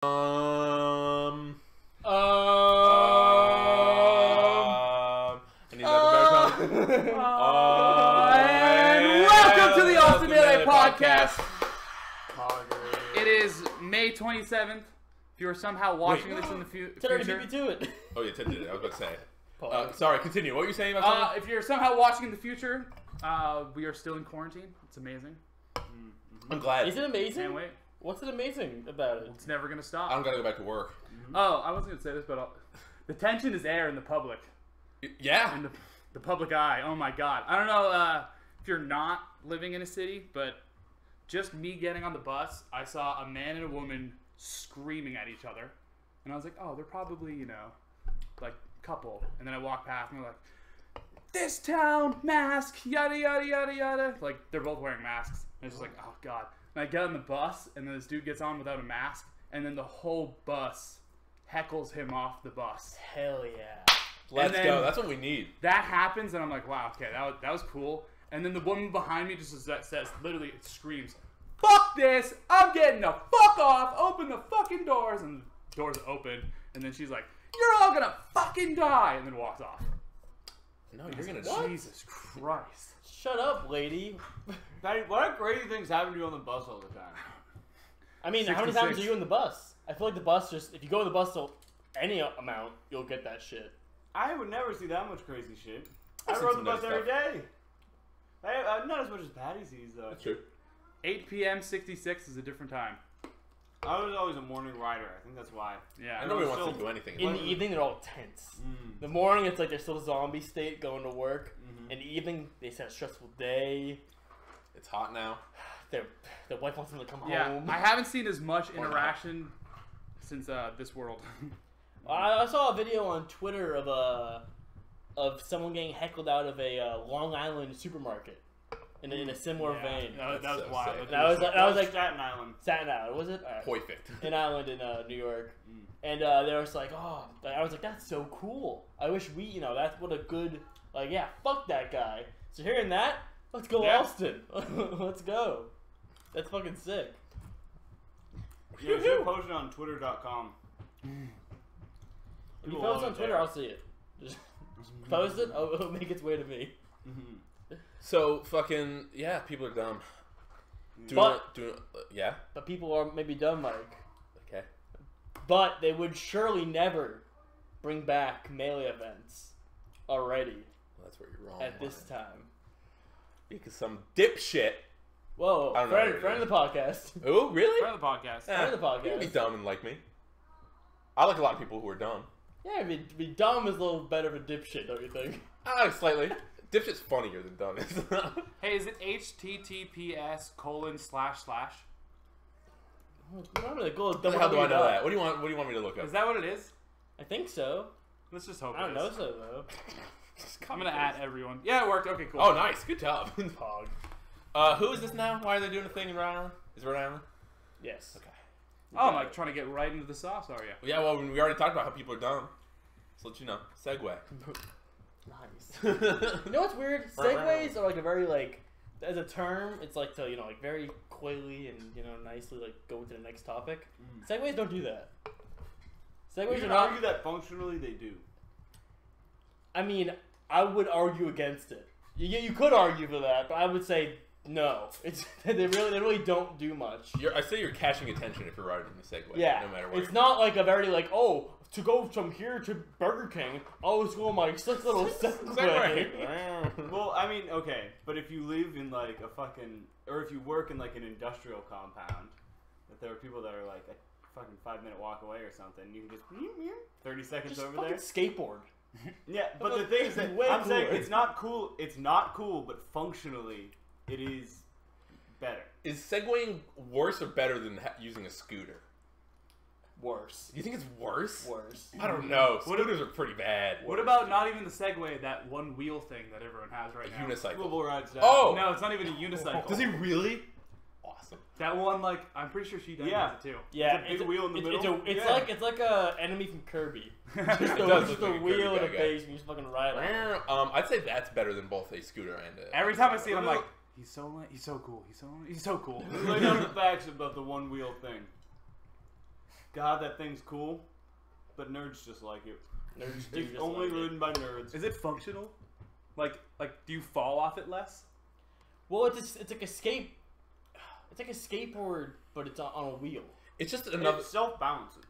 Um. Um, Um. I need another better uh, and and welcome to the Allston Melee Melee Podcast. It is May 27th. If you are somehow watching Wait. this in the fu- Ted already future, beat me to it. Oh yeah, Ted did it. I was about to say. Uh, sorry, continue. What were you saying about uh, if you're somehow watching in the future, uh, we are still in quarantine. It's amazing. I'm glad. Is it amazing? Can't wait. What's it amazing about it? It's never gonna stop. I'm gonna go back to work. Oh, I wasn't gonna say this, but I'll, the tension is air in the public, Y- Yeah. in the, the public eye. Oh my god. I don't know uh, if you're not living in a city, but just me getting on the bus, I saw a man and a woman screaming at each other, and I was like, oh, they're probably you know, like couple. And then I walked past and they're like, this town mask, yada yada yada yada. Like they're both wearing masks, and it's just like, oh god. And I get on the bus, and then this dude gets on without a mask, and then the whole bus heckles him off the bus. Hell yeah. Let's go. That's what we need. That happens, and I'm like, wow, okay, that was, that was cool. And then the woman behind me just says, says literally, it screams, fuck this, I'm getting the fuck off, open the fucking doors. And the doors open, and then she's like, you're all gonna fucking die, and then walks off. No, you're gonna die. Jesus Christ. Shut up, lady. Patty, what crazy things happen to you on the bus all the time? I mean, how many times are you in the bus? I feel like the bus just, if you go in the bus till any amount, you'll get that shit. I would never see that much crazy shit. I've I rode the bus nice every stuff. day. I, uh, not as much as Patty sees though. That's true. 8 p.m. 66 is a different time. I was always a morning rider. I think that's why. Yeah. I nobody know, wants to still- do anything. In the evening, they're all tense. Mm. The morning, it's like they're still zombie state going to work. Mhm. In the evening, they had a stressful day. It's hot now. Their their wife wants them to come Yeah, home. I haven't seen as much interaction since uh, this world. I, I saw a video on Twitter of a of someone getting heckled out of a uh, Long Island supermarket in a, in a similar Yeah, vein. That, was- that was so wild. sick. That was like, that was like Staten Island. Staten Island, was it? Uh, Perfect. an island in uh, New York, Mm. and uh, they was like, oh, I was like, that's so cool. I wish we, you know, that's what a good, like, yeah, fuck that guy. So hearing that, let's go Yeah. Allston. let's go. That's fucking sick. Yeah, you should post it on Twitter.com. If you post love on Twitter, there. I'll see it. Just post it. Oh, it'll make its way to me. Mhm. So fucking yeah, people are dumb. Doing, But- doing, uh, yeah. But people are maybe dumb, Mike. Okay. But they would surely never bring back melee events already Well, that's where you're wrong. at this Ryan. time. Because some dipshit. Whoa, I don't know friend, what it friend of the podcast. Oh, really? Friend of the podcast. Friend of the You can be podcast. dumb and like me. I like a lot of people who are dumb. Yeah, be, be dumb is a little better of a dipshit, don't you think? I like slightly. Dipshit's funnier than dumb is. Hey, is it HTTPS colon slash slash? Remember the goal. How the hell do I know that? What do you want? What do you want me to look up? Is that what it is? I think so. Let's just hope I don't it know is. so though. I'm gonna add everyone. Yeah, it worked. Okay, cool. Oh, nice. Good job. Pog. uh, who is this now? Why are they doing a thing in Rhode Island? Is it Rhode Island? Yes. Okay. Oh, I'm like trying to get right into the sauce, are you? Yeah. Well, we already talked about how people are dumb. So let you know. Segue. Nice. You know what's weird? Segways are like a very like as a term, it's like to you know like very coyly and you know nicely like go into the next topic. Mm. Segways don't do that. You Segways are can not. argue that functionally they do. I mean, I would argue against it. You, you could argue for that, but I would say no. It's they really they really don't do much. You're, I say you're catching attention if you're riding the Segway. Yeah, No matter what. it's not like a very like oh to go from here to Burger King. I it's go on my slick little Segway. Well, I mean, okay, but if you live in like a fucking, or if you work in like an industrial compound, that there are people that are like a fucking five minute walk away or something, you can just thirty seconds Just over fucking there. skateboard. Yeah, but the thing is that Way I'm saying it's not cool. It's not cool, but functionally, it is better. Is Segwaying worse or better than ha- using a scooter? Worse. You think it's worse? Worse. I don't know. What Scooters are pretty bad. What about not even the Segway, that one wheel thing that everyone has right a now? unicycle? Swivel rides down. Oh! No, it's not even a unicycle. Does he really? Awesome. That one, like, I'm pretty sure she does Yeah. it too. Yeah, It's a big wheel in the it's, middle? It's, a, it's Yeah. like it's like a enemy from Kirby. Just It a, does just look a like wheel Kirby and a base, and you just fucking ride on. it. Um, I'd say that's better than both a scooter and a. Every time I see it, I'm like, he's so he's so cool. He's so he's so cool. Lay down the facts about the one wheel thing. God, that thing's cool, but nerds just like it. Nerds do It's just only like it. ridden by nerds. Is it functional? Like, like, do you fall off it less? Well, it's just, it's like a skate. It's like a skateboard, but it's on, on a wheel. It's just another. It self balances.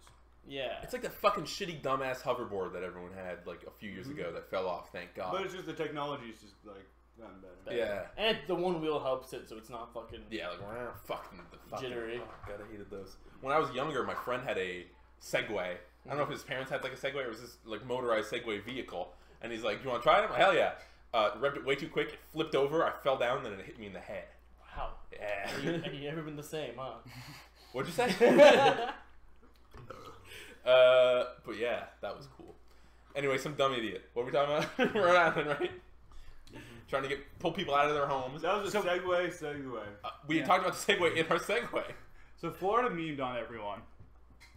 Yeah. It's like the fucking shitty dumbass hoverboard that everyone had like a few years mm-hmm. ago that fell off. Thank God. But it's just the technology is just like gotten better. yeah. and the one wheel helps it, so it's not fucking. Yeah, like wow, fucking the fucking. Jittery. Oh, God, I hated those. When I was younger, my friend had a Segway. I don't know if his parents had like a Segway or it was this like motorized Segway vehicle, and he's like, "You want to try it?" I'm like, Hell yeah! Uh, revved it way too quick. It flipped over. I fell down, then it hit me in the head. Wow. Yeah. you, you never been the same, huh? What'd you say? uh, but yeah, that was cool. Anyway, some dumb idiot. What were we talking about? Rhode Island, right? Trying to get pull people out of their homes. That was a So- segue, segue. Uh, we Yeah. talked about the Segway in our Segway. So Florida memed on everyone.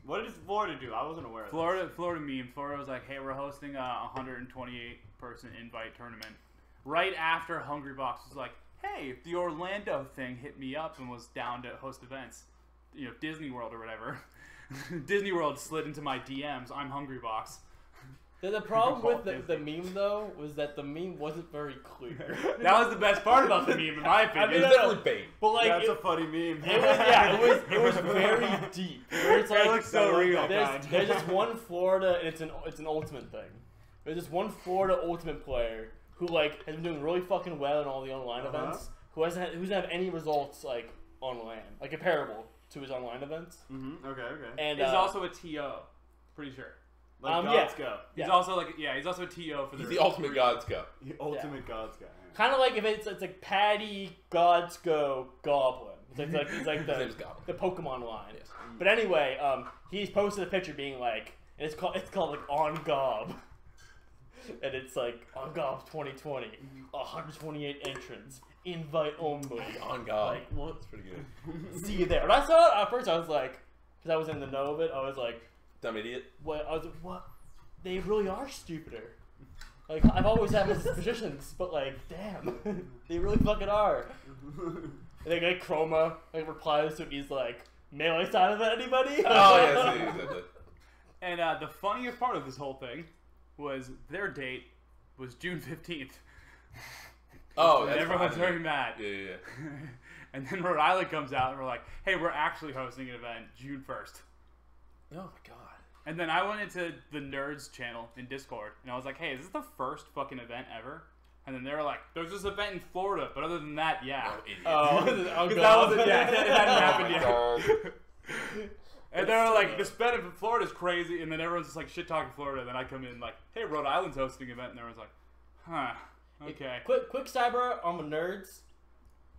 What did Florida do? I wasn't aware of Florida, Florida meme. Florida was like, "Hey, we're hosting a 128 person invite tournament." Right after Hungrybox was like, "Hey, the Orlando thing hit me up and was down to host events, you know, Disney World or whatever." Disney World slid into my DMs. I'm Hungrybox. The, the problem with the, the meme though was that the meme wasn't very clear. That was the best part about the meme, in my opinion. I mean, It was no, no. definitely bait. But like, That's it, a funny meme. it was yeah, it was it was very deep. Where it's It looks so I like real. there's there's just one Florida and it's an it's an ultimate thing. There's just one Florida ultimate player who like has been doing really fucking well in all the online Uh-huh. events. Who hasn't had, who doesn't have any results like on land, like comparable to his online events. Mm-hmm. Okay, okay. And He's uh, also a TO, pretty sure. Like um, Gods yeah. Go. He's Yeah. also like, yeah, he's also a TO for the. He's the ultimate God's go. The ultimate Gods go. kind of like if it's it's like Patty Gods Go Goblin. It's like, it's like it's like the Goblin. the Pokemon line. Yes. But anyway, um, he's posted a picture being like, and it's called it's called like on Gob, and it's like on Gob 2020, 128 entrants, invite only. On God. Like what? That's pretty good. See you there. When I saw it at first, I was like, because I was in the know of it, I was like, Dumb idiot. what? I was like, what? They really are stupider. Like I've always had my suspicions, but like, damn, they really fucking are. And then like Chroma like replies to it, he's like, melee side of it, anybody? Oh yes, he said that. And uh, the funniest part of this whole thing was their date was June 15th. Oh, and that's everyone's very mad. Yeah, yeah. yeah. and then Rhode Island comes out and we're like, hey, we're actually hosting an event June 1st. Oh my God. And then I went into the Nerds channel in Discord and I was like, hey, is this the first fucking event ever? And then they were like, there's this event in Florida, but other than that, yeah. Oh, idiot. Oh, oh 'Cause that wasn't yeah, it hadn't Oh happened yet. God. And they were like, this event in Florida is crazy, and then everyone's just like shit talking Florida. And then I come in like, hey, Rhode Island's hosting an event, and everyone's like, huh, okay. Quick, quick cyber on the nerds.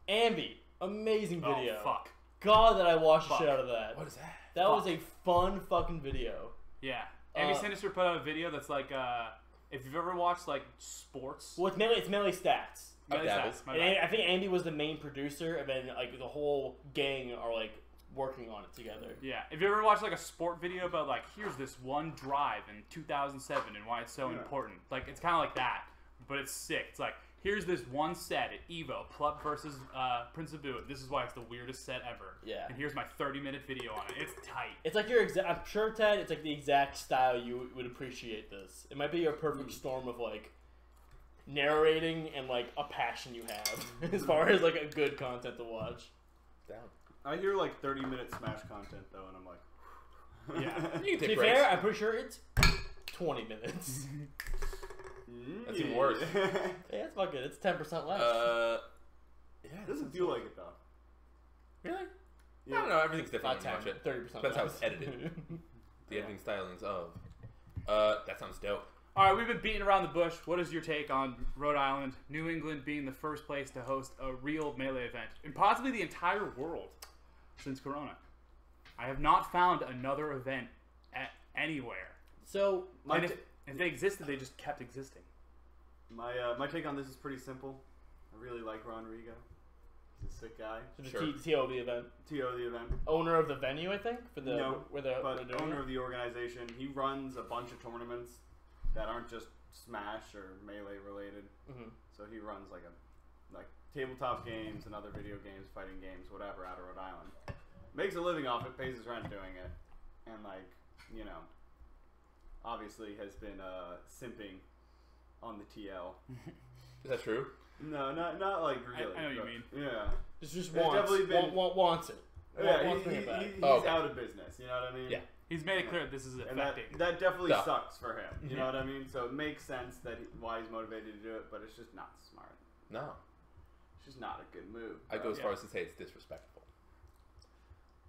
Ambi, amazing oh, video. Oh fuck. God, that I watched Fuck. the shit out of that. What is that? That was a fun fucking video. Yeah. Amy Uh, Sinister put out a video that's like, uh, if you've ever watched like sports, Well, it's mainly it's melee stats. Melee. Stats, And. I think Andy was the main producer, and then like the whole gang are like working on it together. Yeah. If you ever watched like a sport video about like here's this one drive in 2007 and why it's so Yeah. important, like it's kind of like that, but it's sick. It's like here's this one set at Evo, Plup versus uh, Prince Abu. This is why it's the weirdest set ever. Yeah. And here's my 30 minute video on it. It's tight. It's like your exact. I'm sure Ted. It's like the exact style you would appreciate this. It might be your perfect storm of like narrating and like a passion you have as far as like a good content to watch. Down. I hear like 30 minute Smash content though, and I'm like, Yeah. You can To be breaks. fair, I'm pretty sure it's 20 minutes. Mm, That's even worse. yeah, it's fucking. It's 10 percent less. Uh, yeah. it doesn't feel like it though. Really? Yeah. I don't know. Everything's different Not when you 10, it. 30 percent. Depends how it's edited. The editing stylings of. Uh, that sounds dope. All right, we've been beating around the bush. What is your take on Rhode Island, New England being the first place to host a real melee event, and possibly the entire world since Corona? I have not found another event at anywhere. So My, and if, ta- if they existed, they just kept existing. my, uh, my take on this is pretty simple. I really like Ron Rigo. He's a sick guy. So the Sure. T- TO the event, TO the event. owner of the venue, I think, for the No, where the where but they're doing owner it. of the organization. He runs a bunch of tournaments that aren't just Smash or Melee related. Mhm. So he runs like a like tabletop games and other video games, fighting games, whatever, out of Rhode Island. Makes a living off it, pays his rent doing it. and like you know, obviously has been uh, simping on the TL. Is that true? No, not not like really. I know what you mean. Yeah. Just just There's wants definitely been- want, want, wants it. Yeah, wants he, he, he- he's Oh, okay. out of business. You know what I mean? Yeah. He's made it clear this is And that, affecting. that definitely Yeah. sucks for him. You know what I mean? So it makes sense that he, why he's motivated to do it, but it's just not smart. No. It's just not a good move. I go as Yeah. far as to say it's disrespectful.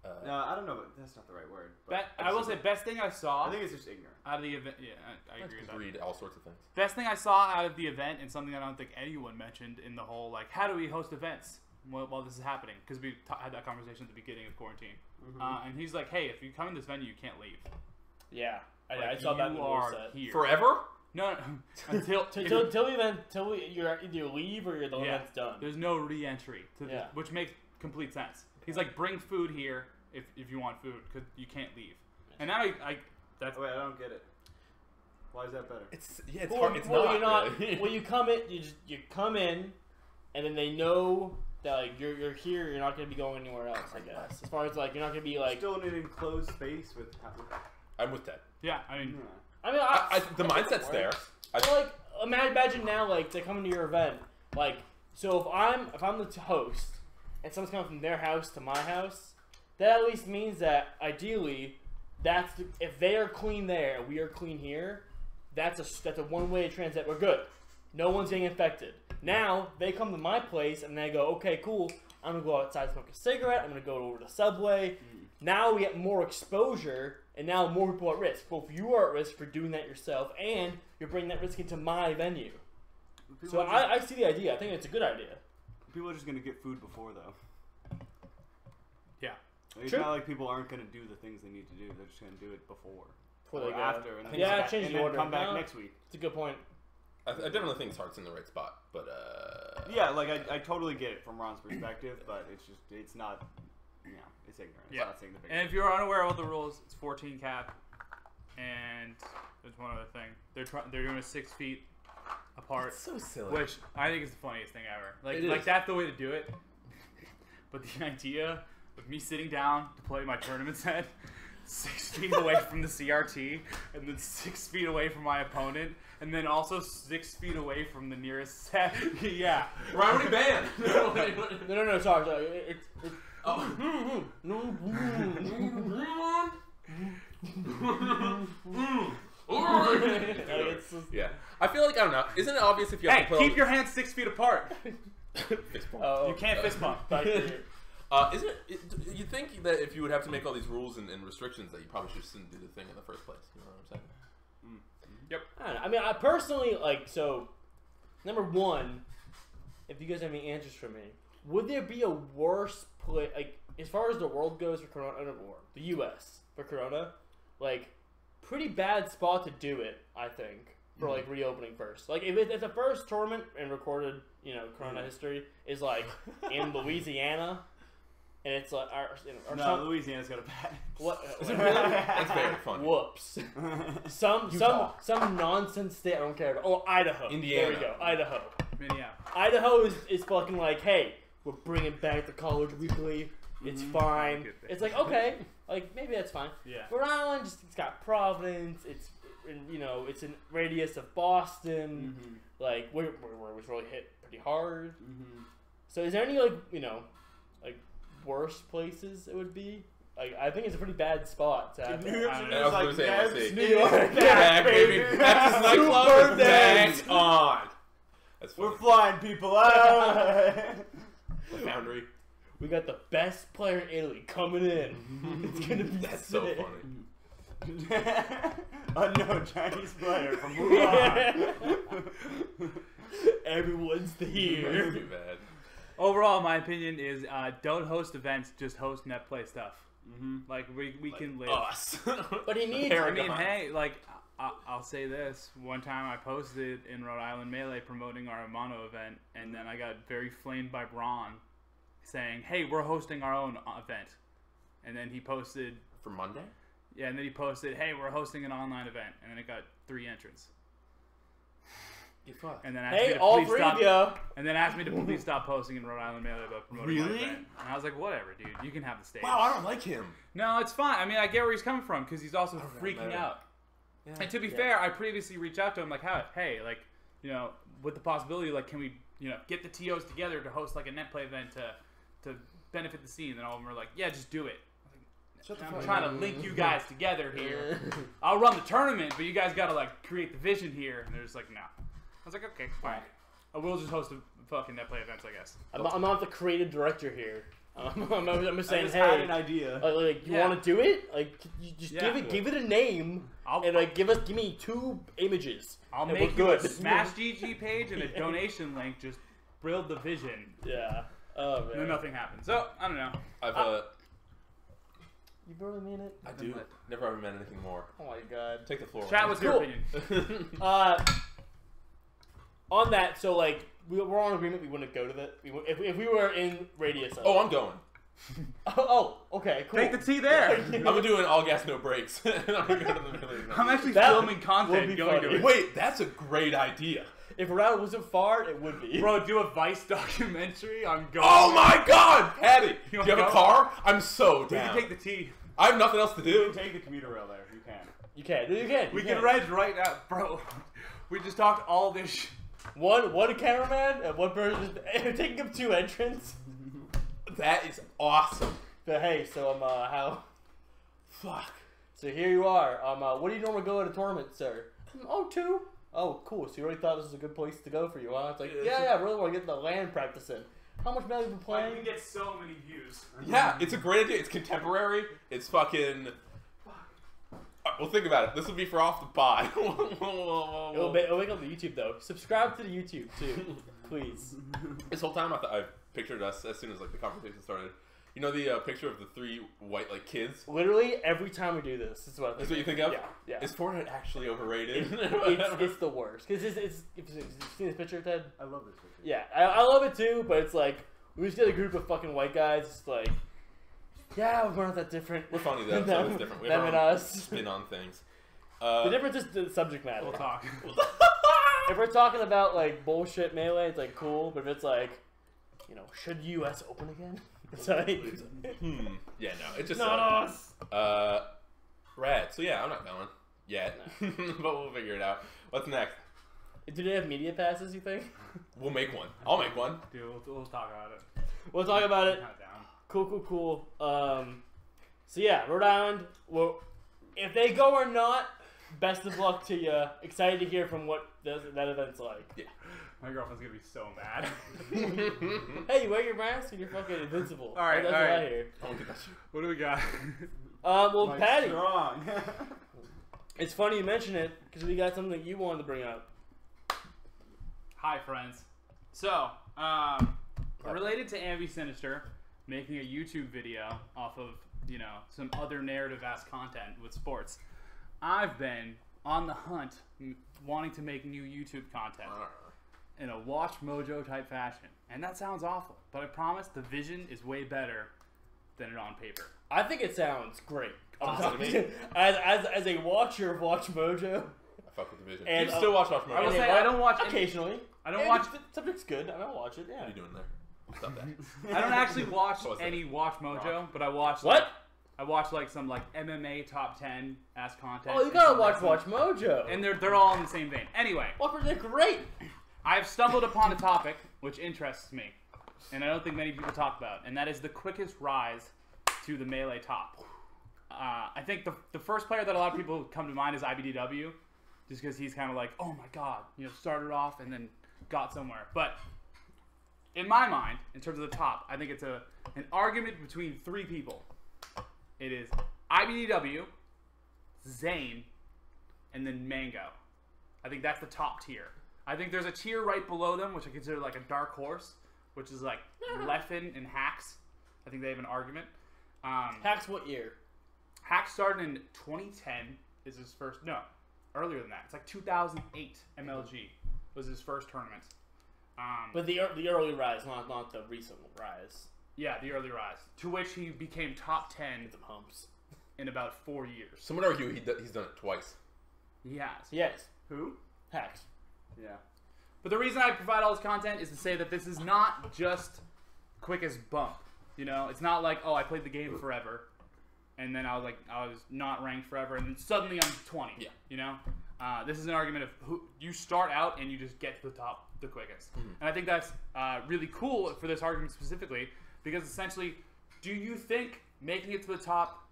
Uh, No, I don't know, but that's not the right word. But Be- I will say, best thing I saw I think it's just ignorant. out of the event. Yeah, I, I I agree with that. read all sorts of things. Best thing I saw out of the event, and something I don't think anyone mentioned in the whole like, how do we host events while, while this is happening? Because we ta had that conversation at the beginning of quarantine, Mm-hmm. uh, and he's like, hey, if you come in this venue, you can't leave. Yeah, I, Like, I saw that you are set. here Forever? No, no, until Till, if- till, till we then till we, you're either leave or you're the Yeah. event's done. there's no re-entry to the, Yeah. which makes complete sense. He's like, bring food here if, if you want food, because you can't leave. And now I, I that's Oh, wait, I don't get it. Why is that better? It's yeah. It's well, hard. It's well, not. you're not. really. well, you come in, you just you come in, and then they know that like you're you're here. You're not gonna be going anywhere else. I guess as far as like you're not gonna be like. Still in an enclosed space with. I'm with Ted. yeah. I mean, I mean, I, I, I, the I think it mindset's there. works. I, Well, like ima- imagine now like they come into your event like so if i'm if i'm the t- host and someone's coming from their house to my house that at least means that ideally that's the, if they are clean there we are clean here that's a that's a one way transit we're good. No one's getting infected. Now they come to my place and they go okay cool i'm gonna go outside smoke a cigarette i'm gonna go over to the subway. Mm. Now we get more exposure and now more people at risk. Both you are at risk for doing that yourself and you're bringing that risk into my venue. People, so I, I see the idea. I think it's a good idea. People are just gonna get food before though. Yeah. It's True. not like people aren't gonna do the things they need to do. They're just gonna do it before, before or they after, and then Yeah, come back, change and the then order. come back No. next week. it's a good point I, I definitely think his heart's in the right spot, but uh, Yeah, like I, I totally get it from Ron's perspective, but it's just it's not, you know, it's ignorant. It's Yeah. not saying the big. And if you're unaware of all the rules, it's 14 cap, and there's one other thing. They're try- they're doing a six feet apart, it's so silly. which I think is the funniest thing ever. Like It like is. that's the way to do it. But the idea of me sitting down to play my tournament set, six feet away from the CRT, and then six feet away from my opponent, and then also six feet away from the nearest set. yeah. Rounding band. no no no sorry, sorry. It, it, it, oh. yeah, I feel like I don't know. Isn't it obvious if you have Hey, to put keep all your hands six feet apart. Fist bump. oh, You can't fist bump. Back here. Uh, isn't it, it? You think that if you would have to make all these rules and, and restrictions, that you probably just shouldn't do the thing in the first place. You know what I'm saying? I, don't know. I mean, I personally like so. Number one, if you guys have any answers for me, would there be a worse play like as far as the world goes for Corona, uh, or the U.S. for Corona, like pretty bad spot to do it. I think for like reopening first. Like if, it, if the first tournament in recorded, you know, Corona Mhm. history is like in Louisiana, and it's like or, you know, or no, some, Louisiana's got a bad. what, Is it really? That's very funny. Whoops. Some Utah. some some nonsense state I don't care about. Oh, Idaho. Indiana. There we go. Idaho. I yeah. Idaho is, is fucking like, hey, we're bringing back the college weekly. It's Mhm. fine. It's like okay, like maybe that's fine. Yeah. Rhode Island just it's got Providence. It's in, you know it's in radius of Boston. Mhm. Like where, where where it was really hit pretty hard. Mhm. So is there any like you know like worse places it would be? Like I think it's a pretty bad spot to have. New. York I City don't know. is I like was gonna say New York. Yeah, baby. That's his nightclub. Super Bang Nebs. on. That's We're flying people out. The Foundry. We got the best player in Italy coming in. it's gonna be That's so sick. funny. Unknown Chinese player from Wuhan. Everyone's That's here. too bad. Overall, my opinion is uh, don't host events, just host net play stuff. hmm Like we, we Like can live. Us. But he needs- I mean, hey, like I, I'll say this: one time I posted in Rhode Island Melee promoting our Amano event, and then I got very flamed by Braun, saying, "Hey, we're hosting our own uh, event," and then he posted, For Monday? yeah, and then he posted, "Hey, we're hosting an online event," and then it got three entrants. Get fucked. and then asked me to all please three stop, of you. and then asked me to please stop posting in Rhode Island Melee about promoting my Really? event. And I was like, whatever, dude, you can have the stage. Wow, I don't like him. No, it's fine. I mean, I get where he's coming from because he's also freaking matter. out. Yeah. And to be Yeah. fair, I previously reached out to him like, how, hey, like, you know, with the possibility, like, can we, you know, get the TOs together to host like a net play event to, to benefit the scene? And all of them were like, yeah, just do it. I'm trying to link you guys together here. I'll run the tournament, but you guys got to like create the vision here. And they're just like, no. I was like, okay, fine. I will just host a fucking net play events, I guess. I'm, I'm not the creative director here. Um, I'm, I'm just I saying, just had hey, an idea. like, like, you Yeah. want to do it? Like, you just Yeah. give it, give it a name, I'll, and like, give us, give me two images. I'll make we're you a good. Smash GG page and a donation link. Just build the vision. Yeah. Oh And man. then nothing happens. So, I don't know. I've uh, You really mean it? I do. Never ever meant anything more. Oh my god. Take the floor. Chat, what's your Cool. opinion? Uh, on that, so like we, we're on agreement. We wouldn't go to the. We, if, if we were in radius. Of oh, I'm going. oh, oh, okay, cool. Take the tea there. I'm doing all gas, no brakes. I'm gonna go to the middle of the I'm actually That filming would content going funny. to it. Wait, that's a great idea. If Rhode wasn't far, it would be. Bro, do a Vice documentary on going. Oh my God, Patty! You Do you wanna have a car? I'm so We down. can take the tea. I have nothing else to You do. can take the commuter rail there. You can. You can. You can. We you can reg right now, bro. We just talked all this. Sh- One one cameraman and one person taking up two entrants. That is awesome. But hey, so um, uh, how? Fuck. So here you are. Um, uh, what do you normally go at a tournament, sir? "Hmm, Oh, two. Oh, cool. So you really thought this was a good place to go for you, huh? It's like, Yeah, yeah, yeah, I really want to get the land practice in. How much money have you been playing? get so many views. Yeah, it's a great idea. It's contemporary. It's fucking. Uh, Well, think about it. This would be for off the pod. It'll, make, it'll make on the YouTube though. Subscribe to the YouTube too, please. this whole time, I thought I pictured us as soon as like the conversation started. You know the uh, picture of the three white like kids. Literally every time we do this, this is what That's what you think of? Yeah, yeah. Is Fortnite actually overrated? it's, it's the worst because it's, it's, if you've seen this picture, Ted. I love this picture. Yeah, I, I love it too, but it's like we just get a group of fucking white guys, just like, yeah, we're not that different. We're funny though, so them, it's different. We them have and our own us. spin on things. The Uh, difference is the subject matter. We'll talk. If we're talking about like bullshit melee, it's like cool, but if it's like, you know, should U.S. open again? It's like, hmm. Yeah, no, it just. not uh, us. Uh, rad. So yeah, I'm not going yet, but we'll figure it out. What's next? Do they have media passes? You think? We'll make one. I'll make one. Dude, we'll, we'll talk about it. We'll talk about it. Kind of down. Cool, cool, cool. Um, so yeah, Rhode Island. Well, if they go or not, best of luck to you. Excited to hear from what th- that event's like. Yeah. My girlfriend's gonna be so mad. Hey, you wear your mask and you're fucking invincible. All right, that's all what I right. hear. I won't get that shit. what do we got? Uh, well, Mike Patty, Strong. it's funny you mention it because we got something that you wanted to bring up. Hi, friends. So, um, related to Ambisinister making a YouTube video off of, you know, some other narrative ass content with sports, I've been on the hunt wanting to make new YouTube content in a WatchMojo type fashion. And that sounds awful, but I promise the vision is way better than it on paper. I think it sounds great. Awesome. as, as, as a watcher of WatchMojo, I fuck with the vision. And, you uh, still watch Watch I will Mojo? say I don't watch any- occasionally. I don't And watch if The subject's good. I don't watch it. Yeah. What are you doing there? Stop that. I don't actually watch any WatchMojo, but I watch What? like, I watch like some like MMA top ten ass content. Oh, you gotta watch. WatchMojo. and they're they're all in the same vein. Anyway, Watch they're great. I've stumbled upon a topic which interests me, and I don't think many people talk about, and that is the quickest rise to the melee top. Uh, I think the, the first player that a lot of people come to mind is IBDW, just because he's kind of like, oh my god, you know, started off and then got somewhere. But in my mind, in terms of the top, I think it's a an argument between three people. It is IBDW, Zain, and then Mango. I think that's the top tier. I think there's a tier right below them, which I consider like a dark horse, which is like Leffen and Hax. I think they have an argument. Um, Hax what year? Hax started in 2010. Is his first? No, earlier than that. It's like 2008. MLG was his first tournament. Um, But the the early rise, not not the recent rise. yeah, the early rise, to which he became top 10 the humps. in about four years. Some would argue he do, he's done it twice. He has. Yes. Who? Hax. yeah. But the reason I provide all this content is to say that this is not just quickest bump. You know, it's not like oh I played the game forever, and then I was like I was not ranked forever, and then suddenly I'm 20. Yeah. You know, uh, this is an argument of who you start out and you just get to the top the quickest, and I think that's uh, really cool for this argument specifically because essentially, do you think making it to the top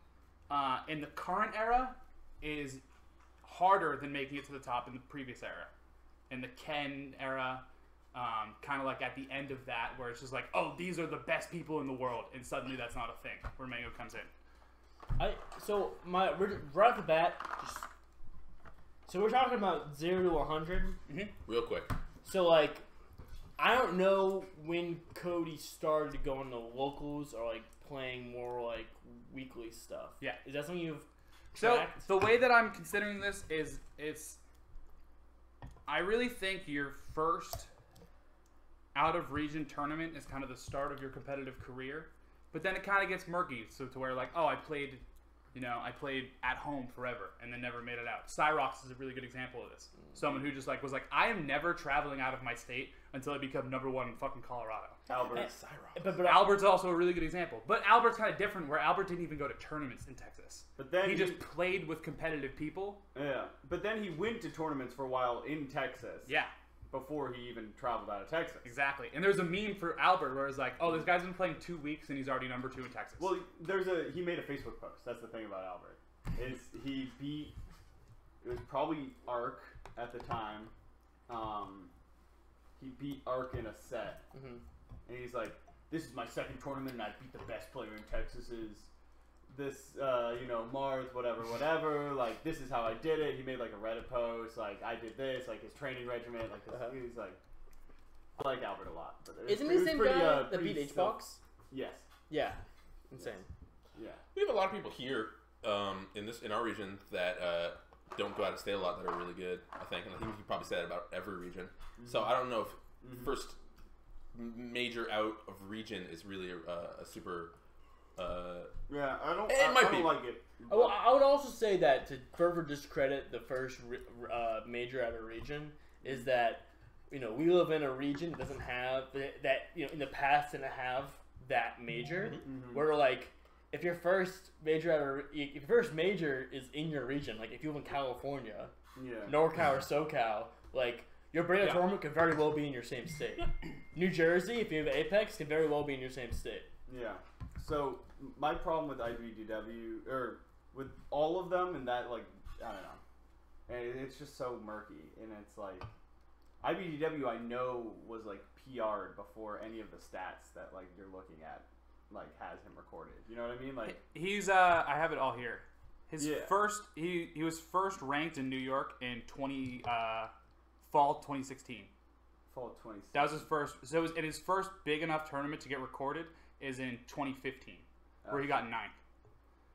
uh, in the current era is harder than making it to the top in the previous era? In the Ken era, um, kind of like at the end of that, where it's just like, oh, these are the best people in the world, and suddenly that's not a thing. Where Mango comes in. I so my we're- right off the bat, just so we're talking about zero to hundred. Real quick. So like, I don't know when Cody started going to the locals or like playing more like weekly stuff. Yeah. is that something you've So tracked? the way that I'm considering this is it's I really think your first out of region tournament is kind of the start of your competitive career. But then it kind of gets murky, so to where like, oh, I played, you know, I played at home forever and then never made it out. Cyrox is a really good example of this. Mm. Someone who just like was like, I am never traveling out of my state until I become number one in fucking Colorado. Albert. Eh, Cyrox. but but Albert's also a really good example, but Albert's kind of different. Where Albert didn't even go to tournaments in Texas. But then he just played with competitive people. yeah. But then he went to tournaments for a while in Texas. Yeah, Before he even traveled out of Texas. exactly. And there's a meme for Albert where it's like, oh, this guy's been playing two weeks and he's already number two in Texas. Well, there's a he made a Facebook post. That's the thing about Albert. Is he beat it was probably Arc at the time. Um, he beat Arc in a set, Mhm. and he's like, "This is my second tournament, and I beat the best player in Texas. Is this uh, you know Mars, whatever, whatever? Like this is how I did it." He made like a Reddit post, like I did this, like his training regimen, like this. Uh-huh. He's like, I like Albert a lot. But isn't he it the same pretty, guy uh, that beat H-Box? Yes. Yeah, insane. Yeah. We have a lot of people here um, in this in our region that uh, don't go out of state a lot that are really good. I think, and I think you can probably say that about every region. So I don't know if Mhm. first major out of region is really a, a super. Uh, Yeah, I don't. It I, might I don't be. like it. Well, I would also say that to further discredit the first re- uh, major out of region is that you know we live in a region that doesn't have that, that you know in the past didn't have that major Mhm. where like if your first major out of if your first major is in your region like if you live in California Yeah. NorCal or SoCal like your brand Yeah. tournament could very well be in your same state New Jersey if you have Apex can very well be in your same state Yeah. So my problem with IBDW or with all of them and that like I don't know, and it's just so murky and it's like IBDW I know was like PR'd before any of the stats that like you're looking at like has him recorded. You know what I mean? Like He's uh I have it all here. His Yeah. first he he was first ranked in New York in 20 uh fall 2016. fall twenty. That was his first so it was in his first big enough tournament to get recorded is in 2015 where he got ninth.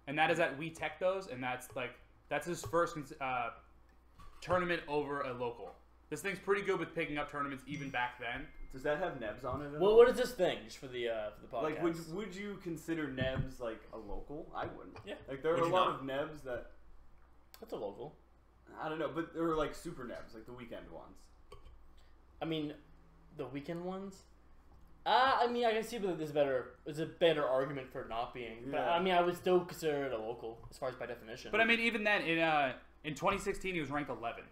And that is at We Tech those and that's like that's his first uh tournament over a local. This thing's pretty good with picking up tournaments even back then. Does that have Nebs on it? At well all? what is this thing just for the uh, for the podcast Like, would would you consider Nebs like a local? I wouldn't. Yeah. Like, there are a lot not? of Nebs that that's a local I don't know, but there are like super Nebs, like the weekend ones. I mean, the weekend ones. Uh, I mean, I can see that there's better. There's a better argument for not being. But Yeah. I mean, I would still consider it a local as far as by definition. But I mean even then in uh in 2016 he was ranked 11.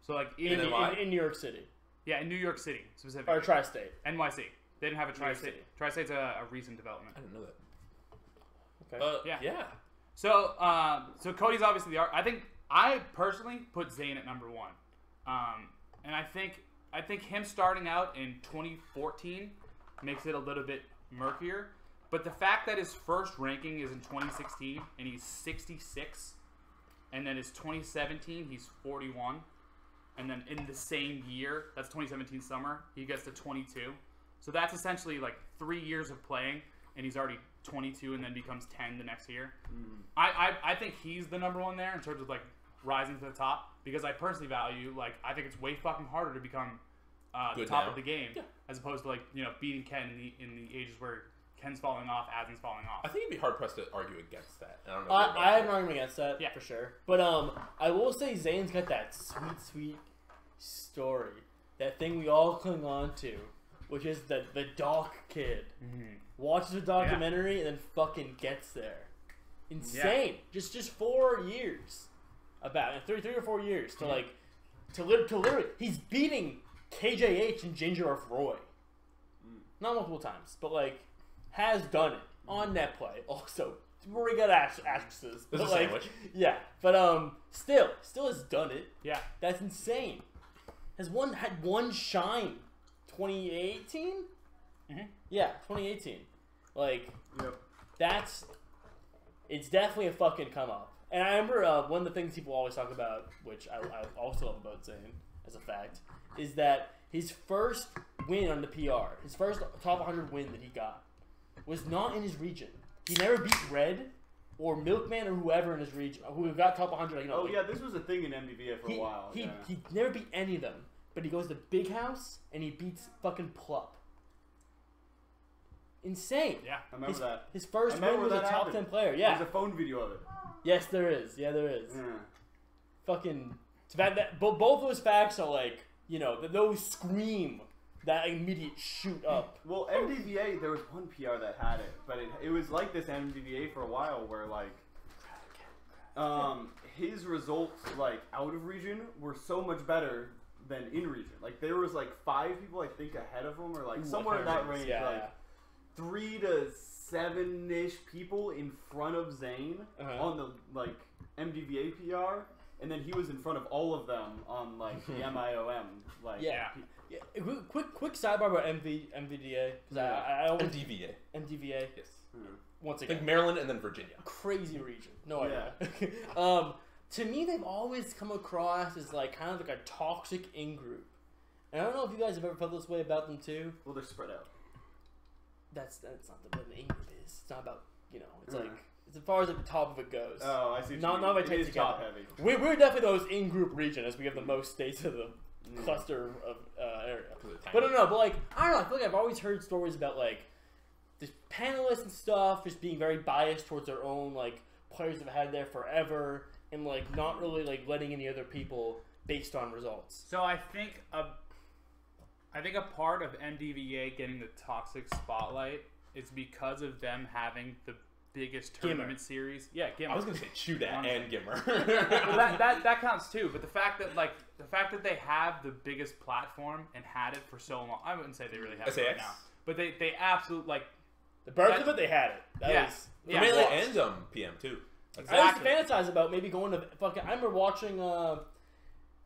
So like in, even And in, in New York City Yeah, in New York City specifically. or tri-state. NYC. They didn't have a tri-state. Tri-state's a, a recent development. I didn't know that. Okay. Uh, Yeah. yeah. So, um, so Cody's obviously the art. I think I personally put Zain at number one, um, and I think I think him starting out in 2014 makes it a little bit murkier. But the fact that his first ranking is in 2016 and he's 66, and then his 2017 he's 41, and then in the same year, that's 2017 summer, he gets to 22. So that's essentially like three years of playing, and he's already 22, and then becomes 10 the next year. Hmm. I, I I think he's the number one there in terms of like rising to the top because I personally value like I think it's way fucking harder to become uh, the Good top now. of the game Yeah. as opposed to like you know beating Ken in the in the ages where Ken's falling off, Azen's falling off. I think you'd be hard pressed to argue against that. I don't know. I, you're I have about an argument against that Yeah. for sure. But um, I will say Zain's got that sweet, sweet story. That thing we all cling on to, which is the the Doc kid. Watches a documentary and then fucking gets there. Insane. Just just four years. About three three or four years to like to live to literally he's beating KJH and Ginger Earth Roy. Not multiple times, but like has done it on net play. Also, act- actresses. There's But, a like, sandwich. Yeah, but um, still, still has done it. Yeah. That's insane. Has one had one shine, 2018? Mhm. Yeah, 2018. Like Yep. that's it's definitely a fucking come up. And I remember uh, one of the things people always talk about, which I, I also love about Zain as a fact, is that his first win on the PR, his first top 100 win that he got, was not in his region. He never beat Red or Milkman or whoever in his region who got top 100. Like, you know, Oh like, yeah, this was a thing in MDVA for he, a while. He, yeah. he never beat any of them, but he goes to Big House and he beats fucking Plup. Insane. Yeah. I remember his, that. His first I win was a top happened. 10 player. Yeah. There's a phone video of it. Yes, there is. Yeah, there is. Yeah. Fucking. It's bad that, but both those facts are like, you know, those scream that immediate shoot up. Well, MDVA, there was one PR that had it, but it, it was like this MDVA for a while, where like, um, his results like out of region were so much better than in region. Like there was like five people I think ahead of him, or like Ooh, somewhere in that range, Yeah, like three to seven ish people in front of Zain Uh-huh. on the like MDVA PR. And then he was in front of all of them on like the MIOM, like Yeah. P- yeah. yeah. Quick, quick, quick sidebar about MV, MVDA because I, I, I always MDVA. MDVA Yes. Hmm. once again think Maryland and then Virginia. crazy region. No idea. um, to me, they've always come across as like kind of like a toxic in group. And I don't know if you guys have ever felt this way about them too. Well, they're spread out. That's that's not the, what an in group is. It's not about you know. It's Mhm. like it's as far as like the top of it goes. Oh, I see. Not- you not mean. if I It take is together. top heavy. we, we're definitely those in group region as we have the most states of the Mm. cluster of uh, area. 'Cause it's But no, tiny. no, but like I don't know. I feel like I've always heard stories about like the panelists and stuff just being very biased towards their own like players that have had there forever and like not really like letting any other people based on results. So I think a, I think a part of MDVA getting the toxic spotlight is because of them having the biggest Gimmer. tournament series. Yeah, Gimmer. I was gonna say Chudat and Gimmer. well, that, that that counts too. But the fact that like the fact that they have the biggest platform and had it for so long, I wouldn't say they really have it right now. But they they absolutely like The birth That- of it, they had it. That Yeah. was Yeah. Melee watched. and um, PM too. That's I used to fantasize about maybe going to fucking. I remember watching uh,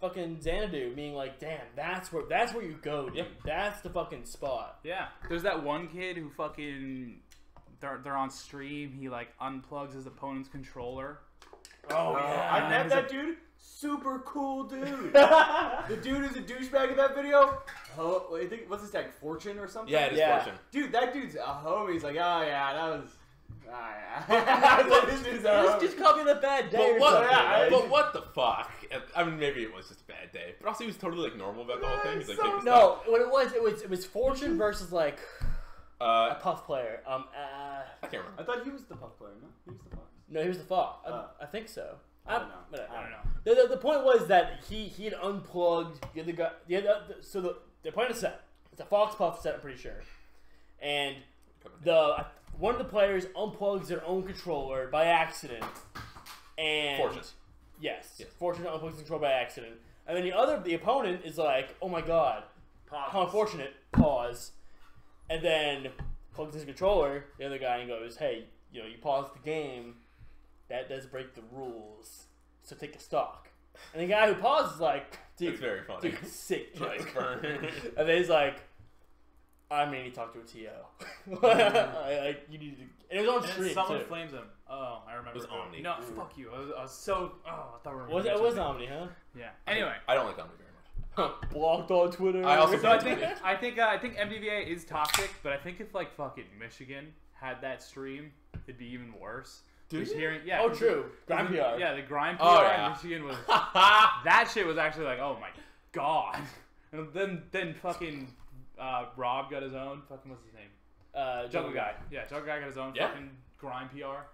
fucking Xanadu, being like, "Damn, that's where that's where you go, dude. Yeah. That's the fucking spot." yeah. There's that one kid who fucking they're they're on stream. He like unplugs his opponent's controller. Oh Uh, yeah, I And met then that dude. Super cool dude. the dude is a douchebag in that video. Oh, I think what's his tag? Fortune or something. yeah, it is Yeah. fortune. Dude, that dude's a homie. He's like, oh yeah, that was. Oh, yeah. It's this dude's a just, just call me the bad day. But what? yeah, right? but what the fuck? I mean, maybe it was just a bad day, but also he was totally like normal about the whole thing. He's like, So- take No, what it was, it was it was Fortune versus like time. a Uh, puff player. Um, uh, I can't remember. I thought he was the puff player. No, he was the puck. no, he was the Fox. I, Uh, I think so. I don't know. but I don't know. The, the, the point was that he he had unplugged the other guy. The other, the, so the they're playing a set. It's a Fox Puff set, I'm pretty sure. And the one of the players unplugs their own controller by accident. And Fortune. Yes, Yes. Fortune unplugs the controller by accident. And then the other, the opponent is like, "Oh my god, how unfortunate!" Pause, and then plugs his controller. The other guy and goes, "Hey, you know, you paused the game. That does break the rules. So take a stock." And the guy who pauses is like, "Dude, It's very funny. dude, sick joke." And then he's like, "I mean, he talked to a TO. I, like you need to." And it was on And stream someone too. flames him. Oh, I remember. It was. Omni. No, fuck you. I was, I was so. Oh, I thought we were. Was it was. Omni, huh? Yeah. Anyway. I don't like Omni very much. Blocked on Twitter. I also So I think I think uh, I think MDVA is toxic, but I think if like fucking Michigan had that stream, it'd be even worse. Do Just you? hearing, yeah. Oh, true. the- Grind the- PR. Yeah, the grind PR Oh, in yeah. Michigan was that shit was actually like, oh my god. And then then fucking uh, Rob got his own. Fucking what's his name? Uh, Jungle Guy. Yeah, Jungle Guy got his own Yeah. fucking grind PR.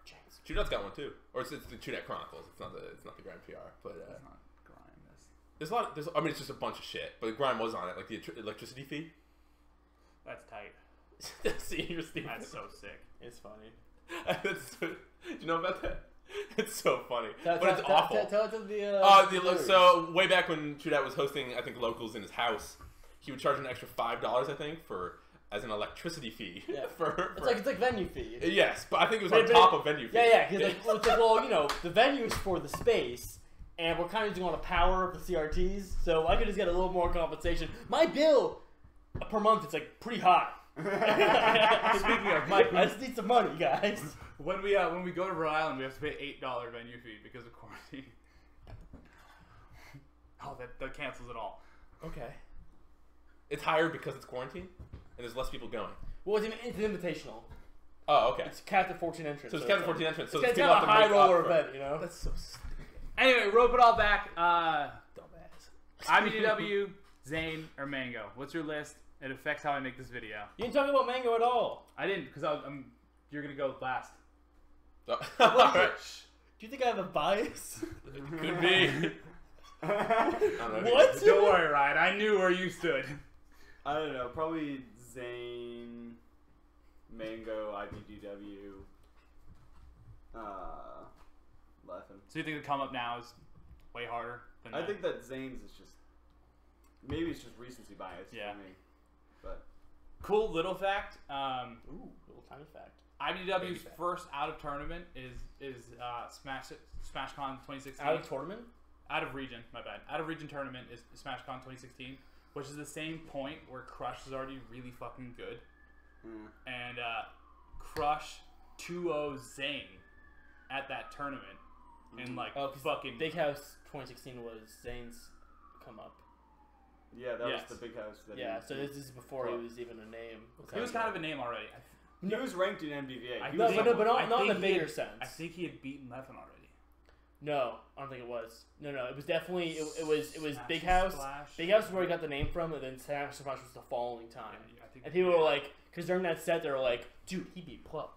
Chudat's got one too, or it's, it's the Chudat Chronicles. It's not the it's not the Grand PR, but uh, That's not grind. That's There's a lot. Of, there's. I mean, it's just a bunch of shit. But Grime was on it, like the electricity fee. That's tight. Senior Steve. That's so sick. It's funny. That's so, do you know about that? It's so funny, Tell, but tell, it's tell, awful. Tell, tell it to the. Uh, Uh, the, so way back when Chudat was hosting, I think locals in his house, he would charge an extra five dollars, I think, for as an electricity fee. Yeah. for, for it's like it's like venue fee. yes, but I think it was But- on but top it- of venue fee. Yeah, yeah. Because like, well, it's like, well, you know, the venue is for the space, and we're kind of using all the power of the CRTs, so I could just get a little more compensation. My bill uh, per month it's like pretty high. Speaking of, Mike, I just need some money, guys. when we uh, when we go to Rhode Island, we have to pay eight dollar venue fee because of quarantine. oh, that that cancels it all. Okay. It's higher because it's quarantine, and there's less people going. Well, it's an, it's an invitational. Oh, okay. It's capped at 14 entrants. So it's capped at 14 entrants. So It's, it's kind people of a have to high make roller for- event, you know. That's so stupid. Anyway, rope it all back. Uh, Dumbass. IBDW, Zain, or Mango. What's your list? It affects how I make this video. You didn't talk about mango at all. I didn't because I'm. You're gonna go last. Oh, all right. Do you think I have a bias? Could be. I don't know. What? Don't worry, Ryan. I knew where you stood. I don't know. Probably Zain, Mango, IBDW, uh, Leffen. So you think the come up now is way harder than I that? think that Zain's is just maybe it's just recency bias Yeah. for me. But cool little fact. Um, Ooh, little tiny fact. IBDW's Baby fact. first out of tournament is is uh, Smash SmashCon 2016. Out of tournament? out of region, my bad. Out of region tournament is SmashCon 2016, which is the same point where Crush is already really fucking good, mm, and uh, Crush 2-0 Zain at that tournament, and like Oh, 'cause fucking Big House 2016 was Zain's come up. yeah, that Yes. was the big house. That Yeah, he, so this is before he was even a name. He was kind of a name already. I, he was ranked in MDVA. No, but no, but not, not in the bigger had- sense. I think he had beaten Leffen already. No, I don't think it was. No, no, it was definitely it, it was it was Smash Big and House. Splash. Big House is where he got the name from, and then Smash Splash was the following time. Yeah, I think And people were like, because during that set, they were like, dude, he beat Plup.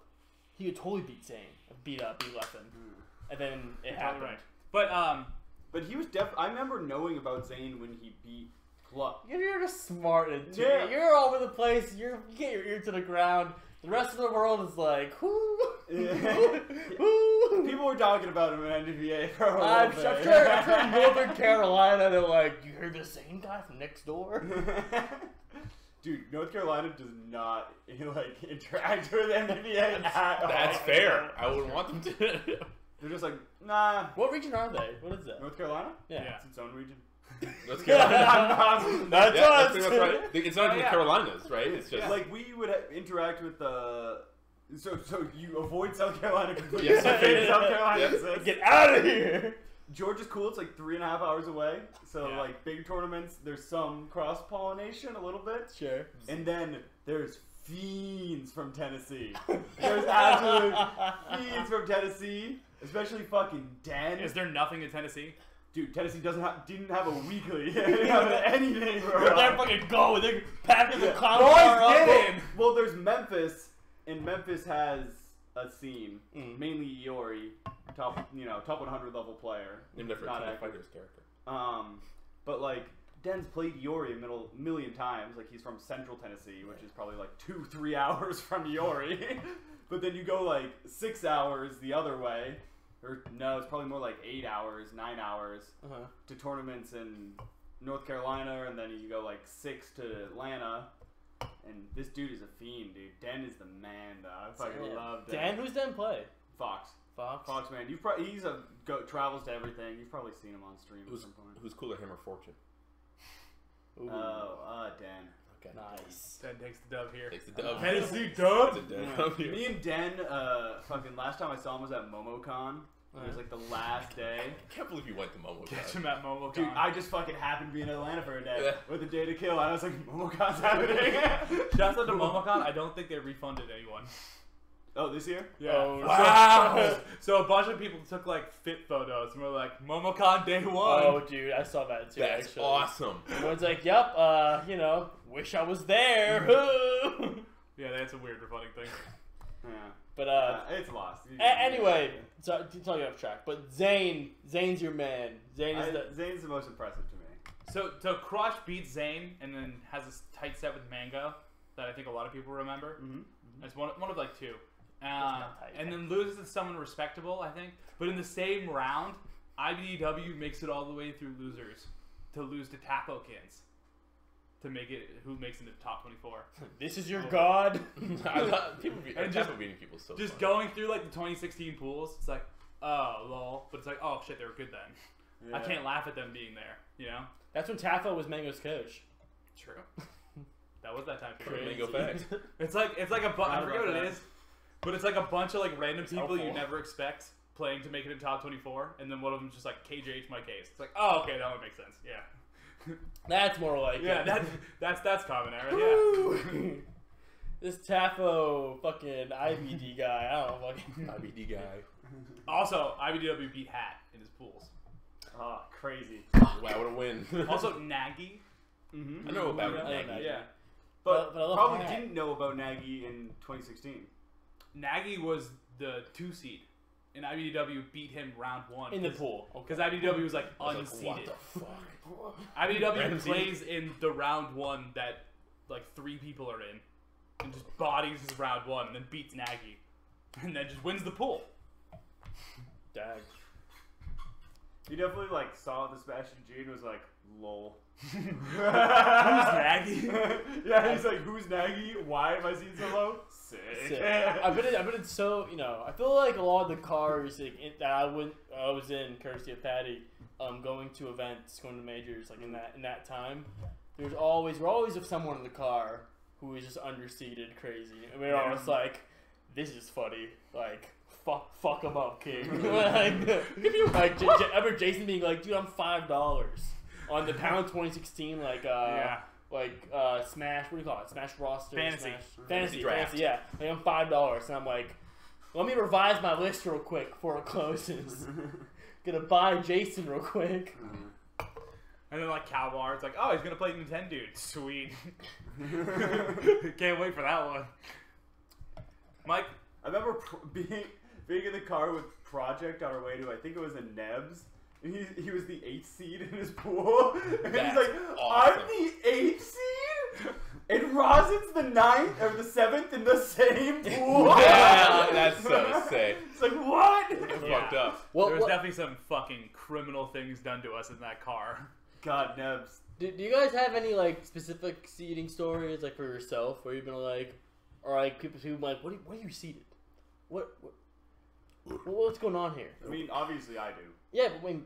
He could totally beat Zain, beat up, beat Leffen. Mm. And then it You're happened. right. But um, But he was def. I remember knowing about Zain when he beat. You're, you're just smart and. Yeah. You're all over the place. You're you get your ear to the ground. The rest of the world is like, whoo, whoo. People were talking about him in MDVA for a little I'm, bit. I'm sure, I'm sure in Northern Carolina, they're like, you heard the same guy from next door? Dude, North Carolina does not like interact with MDVA at all. That's fair. I wouldn't want them to. They're just like, nah. What region are they? What is that? North Carolina? Yeah. Yeah. It's its own region. Let's go. That's yeah, us. that's right. It's not Oh, even yeah. Carolinas, right? It's just Like we would interact with the. So so you avoid South Carolina completely. Yes, I. South Carolina Yeah. Get out of here! Georgia's cool. It's like three and a half hours away. So Yeah. like big tournaments, there's some cross pollination a little bit, Sure. and then there's fiends from Tennessee. There's absolute fiends from Tennessee, especially fucking Dan. is there nothing in Tennessee? Dude, Tennessee doesn't have didn't have a weekly. They didn't have anything for a They're fucking go. They're packing the clown car up. did it! Well, there's Memphis, and Memphis has a scene, Mm. mainly Iori, top you know top 100 level player. named after King. Fighters character. Um, but like Den's played Iori a middle million times. Like he's from Central Tennessee, which is probably like two three hours from Iori. but then you go like six hours the other way, or no, it's probably more like eight hours, nine hours Uh-huh. to tournaments in North Carolina, and then you go like six to Atlanta. And this dude is a fiend, dude. Den is the man, though. I fucking Yeah. love Dan, Den. who's Dan play? Fox. Fox. Fox, man. You've pro- he's a go travels to everything. You've probably seen him on stream at Who's some point. who's cooler, him or Fortune? Ooh. Oh, uh, Dan. Okay. nice. Dan takes the dub here. Takes the dub. Tennessee It's dub. a dub here. Me and Den, uh, fucking last time I saw him was at MomoCon. It was like the last day. I can't believe you went to Momo. Catch Con. him at MomoCon. Dude, I just fucking happened to be in Atlanta for a day Yeah. with a day to kill. I was like, MomoCon's happening. Shouts out to MomoCon. I don't think they refunded anyone. Oh, this year? Oh, Wow. so a bunch of people took like fit photos and were like, MomoCon day one. Oh, dude, I saw that too. That's actually. awesome. Everyone's like, "Yep, uh, you know, wish I was there." Yeah, that's a weird refunding thing. Yeah. but Uh, uh, it's lost. You- a- anyway, so talking off track. But Zain, Zain's your man. Zain is I, the Zain's the most impressive to me. So so Crush beats Zain and then has this tight set with Mango that I think a lot of people remember. Mm-hmm. It's one, one of like two. Uh, and then loses to someone respectable, I think. But in the same round, IBDW makes it all the way through losers to lose to Tafokints to make it who makes it to the top 24. This is your god. I love people be, And and just- just beating people so Just funny. going through like the 2016 pools, it's like, oh lol, but it's like, oh shit, they were good then. I can't laugh at them being there, you know? That's when Tafo was Mango's coach. True. that was that time Crazy. period. Mango facts. It's like it's like a bu- I forget what about it that. is, but it's like a bunch of like random It's people you never expect playing to make it in top 24, and then one of them's just like KJH my case. It's like, oh okay, that would make sense. Yeah, That's more like yeah, it. that, that's that's common era. Yeah. This Tafo fucking IBD guy. I don't know. Fucking. IBD guy. Also, IBDW beat Hat in his pools. Oh, crazy. Wow, what a win. Also, Nagy. Mm-hmm. I know about I Nagy. Nagy. Yeah, But, But- but I love probably Hat. didn't know about Nagy in 2016. Nagy was the two seed, and IBDW beat him round one In the pool. because IBDW was like I was unseeded. like, what the fuck? IBDW Random plays in the round one that like three people are in, and just bodies his round one, and then beats Nagy, and then just wins the pool. Dag. He definitely like saw the Sebastian G and was like, "Lol." Who's Nagy? yeah, he's like, "Who's Nagy? Why am I seeing so low?" Sick. Sick. I've been in, I've been in so you know I feel like a lot of the cars like, in, that I went I was in courtesy of Patty um going to events going to majors like in that in that time there's always we're always with someone in the car who is just underseated crazy and we're Yeah. always like this is funny like fuck fuck him up king like like J- J- I remember Jason being like dude I'm five dollars on the pound 2016 like uh yeah, like uh Smash. What do you call it? Smash roster. Fantasy. Smash, fantasy. draft. Fantasy. Yeah. Like I'm five dollars, and I'm like, let me revise my list real quick before it closes. Gonna buy Jason real quick. and then like Kalvar's like, oh, he's gonna play Nintendo, dude. Sweet. Can't wait for that one. Mike, I remember pr- being being in the car with Project on our way to I think it was a Nebs. And he, he was the eighth seed in his pool. And That's he's like, awesome. I'm the eighth seed? And Rosin's the ninth or the seventh in the same pool. Yeah, that's so sick. It's like, what? It's Yeah. fucked up. Well, there was what- definitely some fucking criminal things done to us in that car. God, Nebs. do, do you guys have any like specific seating stories like for yourself where you've been like, or like people who like, what are, what are you seated? What, what what's going on here? I mean, obviously I do. Yeah, but I mean,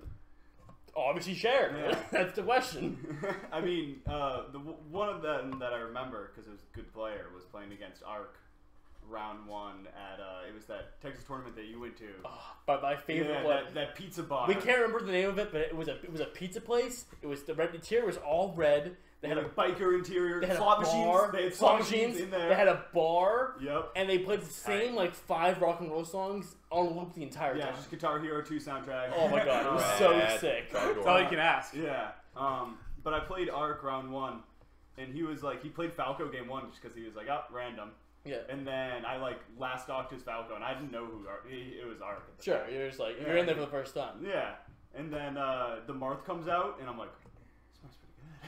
obviously share. Yeah. That's the question. I mean, uh, the one of them that I remember because it was a good player was playing against Arc, round one at uh, it was that Texas tournament that you went to. Oh, but my favorite yeah, that, that pizza bar. We can't remember the name of it, but it was a it was a pizza place. It was the red interior was all red. They They had had a a biker interior, they had slot a machines. bar, They had slot slot machines machines. in there. They had a bar, Yep. and they played the same like five rock and roll songs on loop the entire time. Yeah, time. just Guitar Hero 2 soundtrack. Oh my god, it was so Rad. sick. That's all you can ask. Yeah. Um, but I played Arc round one, and he was like, he played Falco game one just because he was like, oh, random. Yeah, And then I like last docked his Falco, and I didn't know who Arc. It it was Arc. At sure. time. You're just like Yeah. you're in there for the first time. Yeah. And then uh, the Marth comes out, and I'm like, smells pretty good.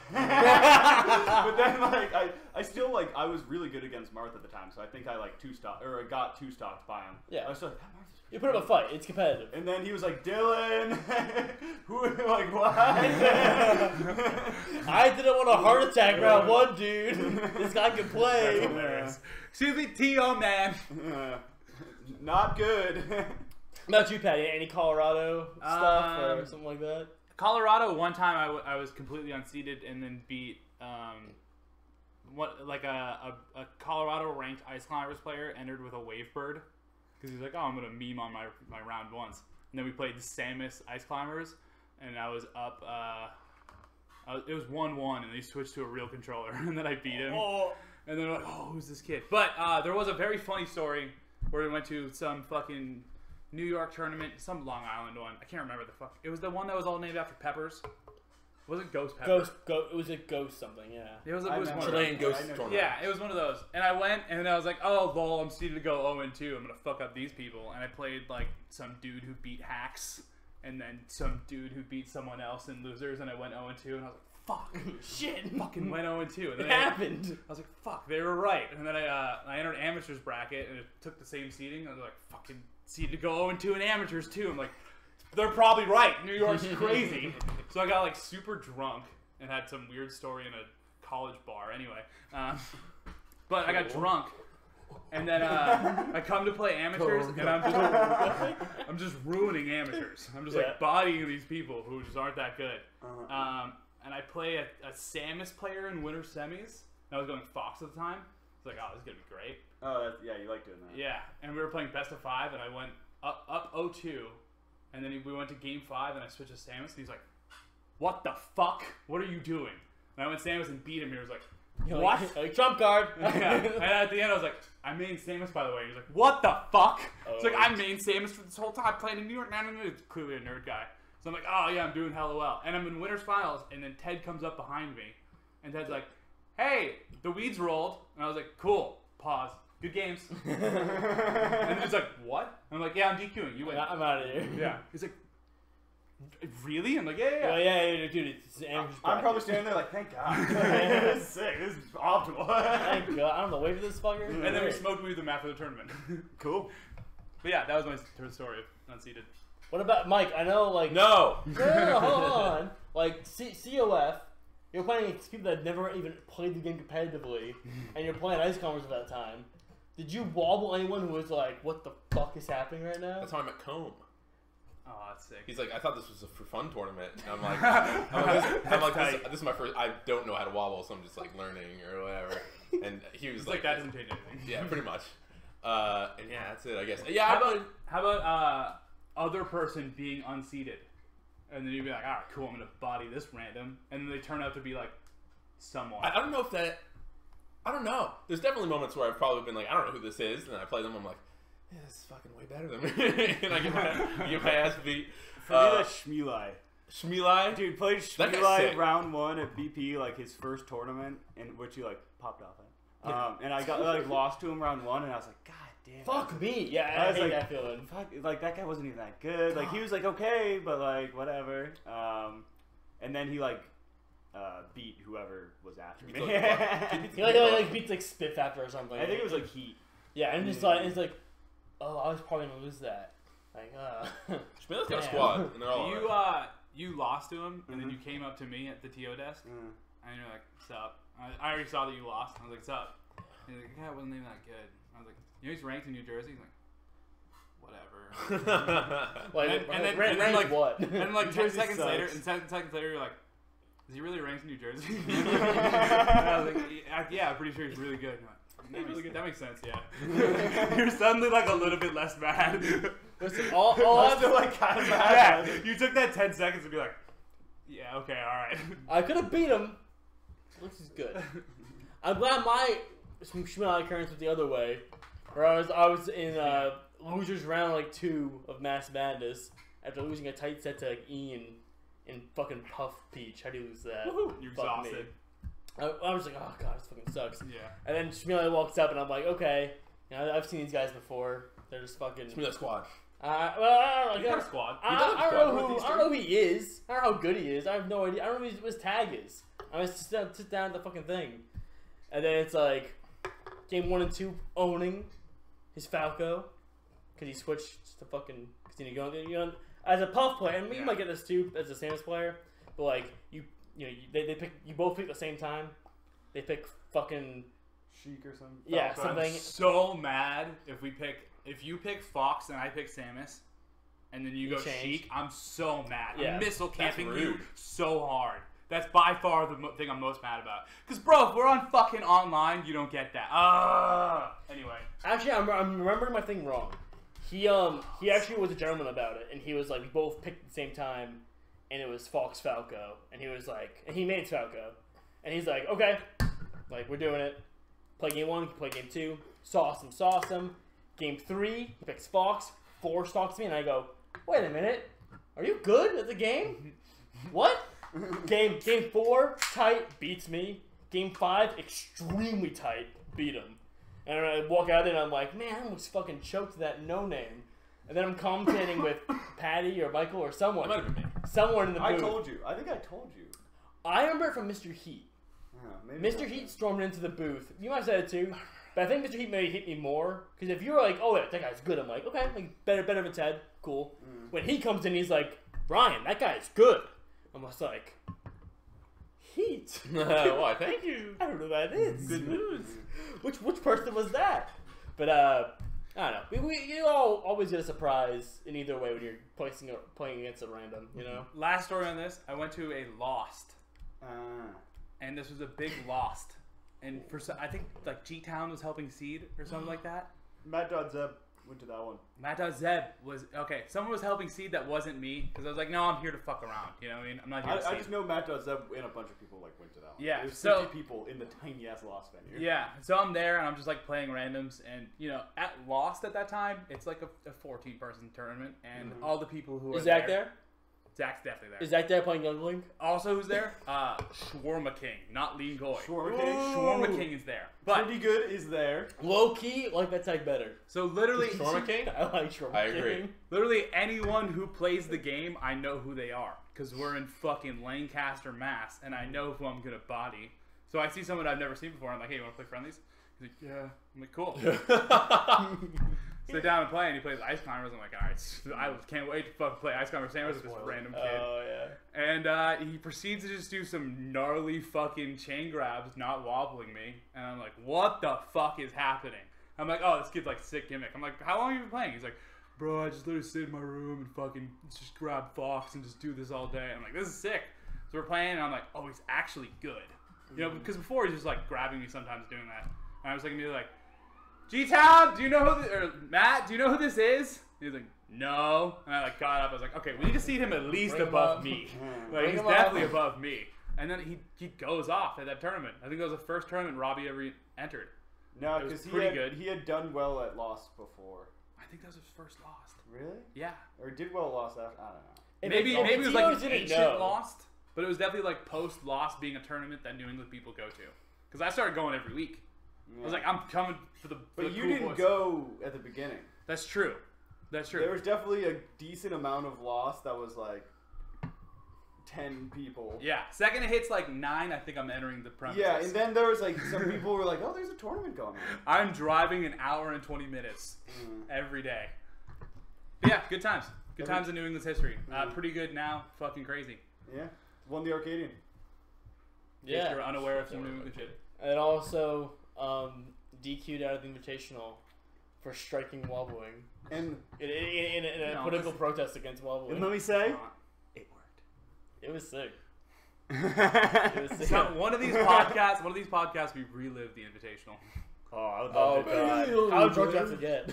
but then like I, I still like I was really good against Marth at the time, so I think I like two stock or I got two stocked by him. Yeah. I was like, that Marth You put up a fight. It's competitive. And then he was like, Dylan, who like what? I didn't want a heart attack round one, dude. this guy can play. That's hilarious. Excuse me, T.O. man. Not good. Not you, Patty? Any Colorado stuff or Um, something like that? Colorado, one time I, w- I was completely unseated and then beat um, what like a, a, a Colorado ranked ice climbers player entered with a wave bird because he's like, oh, I'm gonna meme on my my round once. And then we played Samus ice climbers, and I was up. Uh, I was, it was one one, and they switched to a real controller, and then I beat him. Oh, And they're like, oh, who's this kid? But uh, there was a very funny story where we went to some fucking New York tournament, some Long Island one. I can't remember the fuck. It was the one that was all named after peppers. Was it Ghost Pepper? ghost, go. It was a ghost something. Yeah. It was, it I was remember. one of those. ghost tournament. Yeah, it was one of those. And I went and I was like, oh, lol, I'm seated to go 0 and 2. I'm going to fuck up these people. And I played like some dude who beat Hax and then some dude who beat someone else in losers. And I went 0 and 2. And I was like, fuck, Shit. fucking went 0 2. And It I, happened. I was like, fuck, they were right. And then I uh, I entered amateurs bracket and it took the same seating. I was like, fucking seed to go 0 2 in amateurs too. I'm like, they're probably right. New York's crazy. so I got like super drunk and had some weird story in a college bar. Anyway, um, but I got drunk. And then uh, I come to play amateurs, and I'm just I'm just ruining amateurs. I'm just Yeah. like bodying these people who just aren't that good. Uh-huh. Um, and I play a, a Samus player in winter semis. And I was going Fox at the time. I was like, oh, this is gonna be great. Oh, that's, yeah, you like doing that. Yeah, and we were playing best of five, and I went up up 0-2, and then we went to game five, and I switched to Samus, and he's like, "What the fuck? What are you doing?" And I went Samus and beat him. He was like, You're "What?" Like, like, trump card. yeah. And at the end, I was like, "I main Samus, by the way." He's like, "What the fuck?" It's like Oh. I main Samus for this whole time playing in New York. Now He's clearly a nerd guy. So I'm like, "Oh yeah, I'm doing hella well." And I'm in winners finals, and then Ted comes up behind me, and Ted's like, "Hey, the weeds rolled," and I was like, "Cool." Pause. Good games. And then he's like, "What?" And I'm like, "Yeah, I'm DQing. You win." I'm out of here. Yeah. He's like, "Really?" I'm like, "Yeah, yeah." yeah." Well, yeah, yeah, dude, it's amateurs I'm probably standing there like, thank God. this is sick. This is optimal. Thank God. I don't know. Wait for this fucker. Mm-hmm. And then we smoked weed with him after the tournament. cool. but yeah, that was my st- story of unseated. What about Mike? I know, like. No. No, no, no, hold on. Like C- COF, you're playing against people that never even played the game competitively, and you're playing ice climbers at that time. Did you wobble anyone who was like, "What the fuck is happening right now"? That's how I met Combe. Oh, that's sick. He's like, I thought this was a for fun tournament. And I'm like, I'm like, this, I'm like this, this is my first. I don't know how to wobble, so I'm just like learning or whatever. And he was like, like that doesn't change anything. Yeah, pretty much. Uh, and yeah, that's it, I guess. Yeah, How I about how about uh, other person being unseated, and then you'd be like, all right, cool, I'm gonna body this random, and then they turn out to be like someone. I, I don't know if that. I don't know. There's definitely moments where I've probably been like, I don't know who this is, and then I play them. I'm like, yeah, this is fucking way better than me, and I get my, get my ass beat. For me, Uh, that's Shmulai. Shmulai, Dude played That Shmulai round one at BP, like his first tournament, in which he like popped off at. Um, and I got like lost to him round one, and I was like, God damn. Fuck me. Yeah, I I, was hate like- that feeling. Fuck, like that guy wasn't even that good. Like he was like okay, but like whatever. Um, and then he like uh, beat whoever was after me. the- I beat He like, he like beats like Spiff after or something. I think it was like Heat. Yeah, and just like it's like, oh, I was probably gonna lose that. Like, uh, Shmulai's got a squad, and they're all. you alright. uh, you lost to him, and then Mhm. you came up to me at the TO desk, Mm. and you're like, "What's up?" I, I already saw that you lost. I was like, "What's up?" And he's like, "Yeah, I wasn't even that good." I was like, "You know he's ranked in New Jersey." He's like, "Whatever." like, And- and then- rank, and then, like- what? And like ten Jersey seconds later, and ten seconds later, you're like, "Is he really ranked in New Jersey?" I was like, "Yeah, yeah, I'm pretty sure he's really good." And I'm like, that, makes, that makes sense, yeah. you're suddenly like a little bit less mad. Listen, all, all I'm still like kind of mad. yeah, you took that ten seconds to be like, "Yeah, okay, all right." I could have beat him. This is good. I'm glad my Shmuel occurrence went the other way. Where I was I was in uh, losers round like two of Mass Madness after losing a tight set to like, Ian in fucking Puff Peach. How do you lose that? You're Fuck me. exhausted. I, I was like, oh god, this fucking sucks. Yeah. And then Shmuel walks up and I'm like, okay, you know, I've seen these guys before. They're just fucking. Shmulai squad. Uh, well, I don't know. You got a squad. I, does have I a don't know who I don't know who he is. I don't know how good he is. I have no idea. I don't know what his, what his tag is. I just sit down, sit down at the fucking thing, and then it's like game one and two owning his Falco because he switched to fucking Casino Gun. You know, as a puff player, and you Yeah. might get this too as a Samus player, but like you, you know, you, they, they pick you both pick at the same time. They pick fucking Sheik or something. yeah I'm so mad if we pick if you pick Fox and I pick Samus, and then you, You go change. Sheik. I'm so mad. Yeah. I'm missile camping you so hard. That's by far the mo- thing I'm most mad about. Cause bro, if we're on fucking online, you don't get that. Ah. Anyway, Actually, I'm, I'm remembering my thing wrong. He um he actually was a gentleman about it, and he was like we both picked the same time, and it was Fox Falco, and he was like, and he made Falco, and he's like, okay, like we're doing it. Play game one, play game two, sauce him, sauce him. Game three, he picks Fox, four stalks me, and I go, wait a minute, are you good at the game? what? Game game four, tight, beats me. Game five, extremely tight, beat him. And I walk out there and I'm like, man, I almost fucking choked that no name. And then I'm commentating with Patty or Michael or That someone, might have been me. someone in the I booth. told you. I think I told you. I remember it from Mr. Heat. Maybe Mr. Heat stormed into the booth. You might have said it too, but I think Mr. Heat maybe hit me more because if you were like, "Oh, yeah, that guy's good," I'm like, "Okay, like better, better than Ted, cool." Mm. When he comes in, he's like, "Brian, that guy's good." I'm just like, "Heat." Why? Thank you. I don't know who that is. Good news. which which person was that? But uh, I don't know. We, we you all always get a surprise in either way when you're placing a, playing against a random. You know. Last story on this, I went to a Lost, Ah. and this was a big Lost, and for so- I think like G Town was helping seed or something like that. Matt Dot Zeb went to that one. Matt Zeb was okay. Someone was helping seed that wasn't me because I was like, no, I'm here to fuck around. You know what I mean? I'm not here I, to I just know Matt Dot Zeb and a bunch of people like went to that one. Yeah, There's so- 50 people in the tiny ass Lost venue. Yeah, so I'm there and I'm just like playing randoms, and you know, at Lost at that time, it's like a, a 14 person tournament, and Mhm. all the people who are Is Zach there, there? Zach's definitely there. Is Zach there playing Young Link? also, who's there? Uh, Shawarma King, not Lean Goy. Shawarma Ooh. King. Shawarma King is there, but Pretty good is there. Low key, like that tag better. so literally, Shawarma King? I like Shawarma I agree. King. literally anyone who plays the game, I know who they are because we're in fucking Lancaster, Mass, and I know who I'm gonna body. So I see someone I've never seen before. I'm like, hey, you want to play friendlies? He's like, yeah. I'm like, cool. Sit down and play, and he plays Ice Climbers. I'm like, all right, I can't wait to fucking play Ice Climber Sandwich with this random kid. Oh yeah. And uh, he proceeds to just do some gnarly fucking chain grabs, not wobbling me. And I'm like, what the fuck is happening? I'm like, oh, this kid's like sick gimmick. I'm like, how long have you been playing? He's like, bro, I just literally sit in my room and fucking just grab Fox and just do this all day. I'm like, this is sick. So we're playing, and I'm like, oh, he's actually good. You know, because before he's just like grabbing me sometimes doing that. And I was like, like, G Town, do you know who, th- or Matt, do you know who this is? He was like, no. And I like got up. I was like, okay, we need to see him at least Bring above me. Like Bring he's him up. definitely above me. And then he he goes off at that tournament. I think that was the first tournament Robbie ever entered. No, because he pretty had, good. he had done well at Lost before. I think that was his first lost. Really? Yeah. Or did well at Lost after? I don't know. If maybe it's- maybe it was like Tito's an didn't ancient know. lost, but it was definitely like post lost being a tournament that New England people go to. Because I started going every week. I was like, I'm coming for the. for but the you cool didn't boys. go at the beginning. That's true. That's true. There was definitely a decent amount of loss that was like ten people. yeah. Second it hits like nine, I think I'm entering the premises. Yeah, and then there was like some people were like, "Oh, there's a tournament going on." I'm driving an hour and 20 minutes Mm. every day. But yeah, good times. Good Every- times in New England's history. Uh, Mhm. pretty good now. Fucking crazy. Yeah, won the Arcadian. If Yeah. you're unaware of some New England shit. And also um, DQ'd out of the Invitational for striking wobbling And, in, in, in, in a No, political listen. protest against wobbling. and let me say, it worked. It was sick. It was sick. So one of these podcasts, one of these podcasts, we relive the Invitational. oh, I would Oh love god, how drunk do I have to get?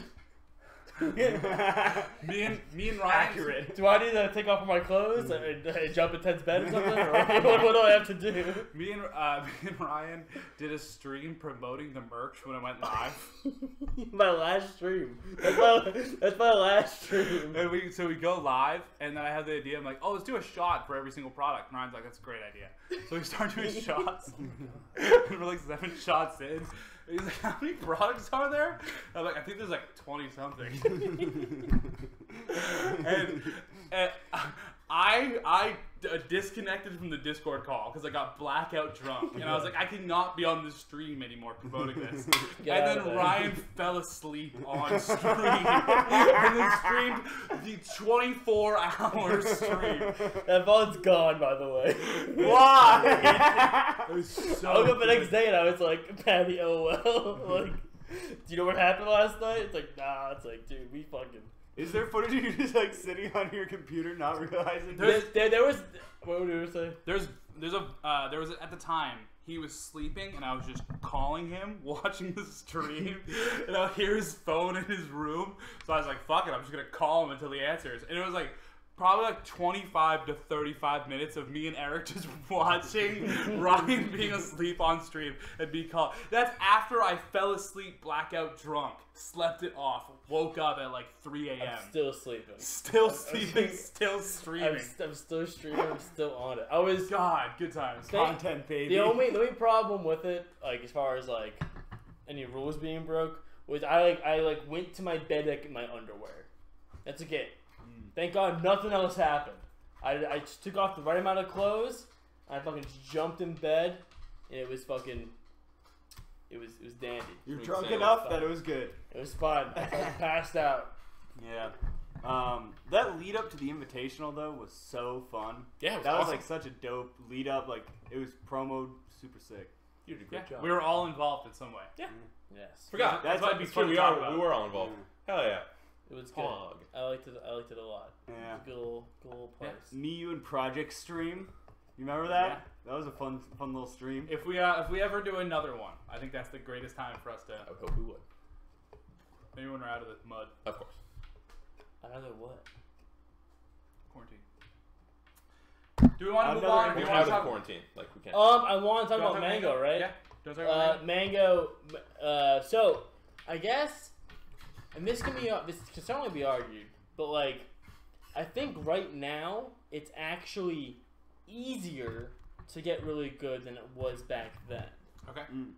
Me and me and Ryan. Accurate. Do I need to take off my clothes and, and jump in Ted's bed or something? Or what, what do I have to do? Me and uh, me and Ryan did a stream promoting the merch when it went live. my last stream. That's my, that's my last stream. And we so we go live, and then I have the idea. I'm like, oh, let's do a shot for every single product. And Ryan's like, that's a great idea. So we start doing shots. and we're like seven shots in. He's like, how many products are there? I'm like, I think there's like twenty something. and, and I I d- uh, disconnected from the Discord call because I got blackout drunk, and I was like, I cannot be on the stream anymore promoting this. Get and then. Ryan fell asleep on stream, and then streamed the 24 hour stream. That phone's gone, by the way. Why? It was so. I woke up the next day and I was like, Patty, oh well. like, do you know what happened last night? It's like, nah. It's like, dude, we fucking. Is there footage of you just like sitting on your computer, not realizing? There's- There, there, there was. What would you say? There's there's a uh, there was a, at the time he was sleeping and I was just calling him watching the stream and I'll hear his phone in his room so I was like fuck it I'm just gonna call him until he answers and it was like probably like 25 to 35 minutes of me and Eric just watching Ryan being asleep on stream and be called that's after I fell asleep blackout drunk slept it off woke up at like 3 a.m I'm still sleeping. still sleeping still streaming I'm, st- I'm still streaming. I'm still on it. I was. God good times They- Content, baby. The only the only problem with it, like as far as like any rules being broke, was I like I like went to my bed like in my underwear. That's okay. Thank God nothing else happened. I, I just took off the right amount of clothes, I fucking jumped in bed, and it was fucking. It was it was dandy. You're drunk sailing. enough that it was good. It was fun. I passed out. Yeah. Um, that lead up to the invitational though was so fun. Yeah, it was that was like such a dope lead up. Like it was promo super sick. you did a Yeah, great job. we were all involved in some way. Yeah. Yes, Forgot. That's why it'd be fun to We talk are. about. We were all involved. Hell yeah. It was good. Pog. I liked it. I liked it a lot. Yeah. It was a good little, good little place. Me, you, and Project Stream. You remember that? Yeah. That was a fun, fun little stream. If we uh, if we ever do another one, I think that's the greatest time for us to. I would hope we would. Maybe when we're out of the mud Of course. Another what? quarantine. Do we want to move on? or do We're you out want of talk? quarantine. Like we can't. Um, I want to talk about wanna mango, right? Yeah. Do you want to talk about Uh, mango? mango. Uh, so I guess, and this can be uh, this can certainly be argued, but like, I think right now it's actually easier to get really good than it was back then. Okay. Mm.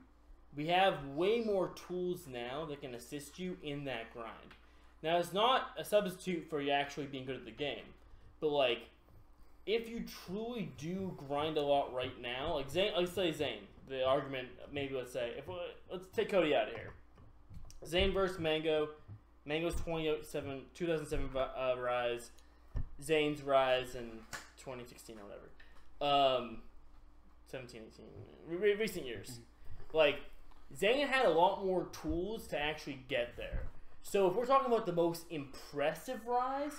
We have way more tools now that can assist you in that grind. Now, it's not a substitute for you actually being good at the game, but like, if you truly do grind a lot right now, like Zain, let's say Zain, the argument, maybe let's say, if let's take Cody out of here. Zain versus Mango, Mango's 27, 2007 uh, rise, Zain's rise in 2016 or whatever. Um, 17, 18, re- re- recent years. Like, Zain had a lot more tools to actually get there. So if we're talking about the most impressive rise,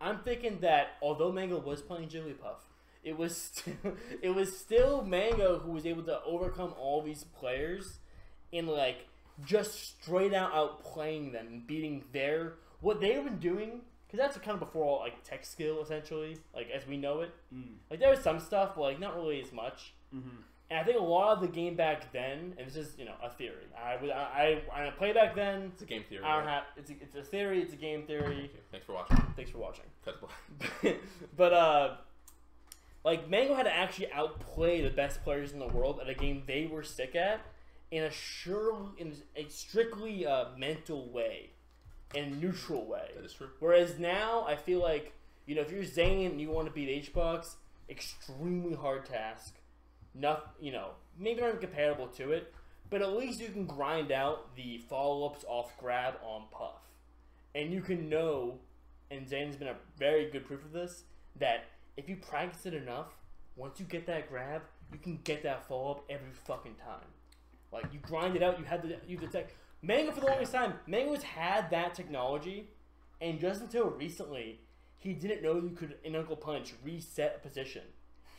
I'm thinking that although Mango was playing Jigglypuff, it was still, it was still Mango who was able to overcome all these players in like just straight out outplaying them and beating their what they've been doing because that's kind of before all like tech skill essentially like as we know it Mm. like there was some stuff but like not really as much Mm-hmm. and I think a lot of the game back then, and this is you know a theory. I would I I, I play back then. It's a game theory. I don't right? have it's a, it's a theory. It's a game theory. Thank. Thanks for watching. Thanks for watching. Cut black. but uh, like Mango had to actually outplay the best players in the world at a game they were sick at in a sure in a strictly uh, mental way, and neutral way. That is true. Whereas now, I feel like you know if you're Zain and you want to beat HBox, extremely hard task. Not you know maybe not even comparable to it, but at least you can grind out the follow ups off grab on Puff, and you can know. And Zain's been a very good proof of this that if you practice it enough, once you get that grab, you can get that follow up every fucking time. Like you grind it out, you had the you the tech. Mango for the longest time, Mango's had that technology, and just until recently, he didn't know you could in Uncle Punch reset a position.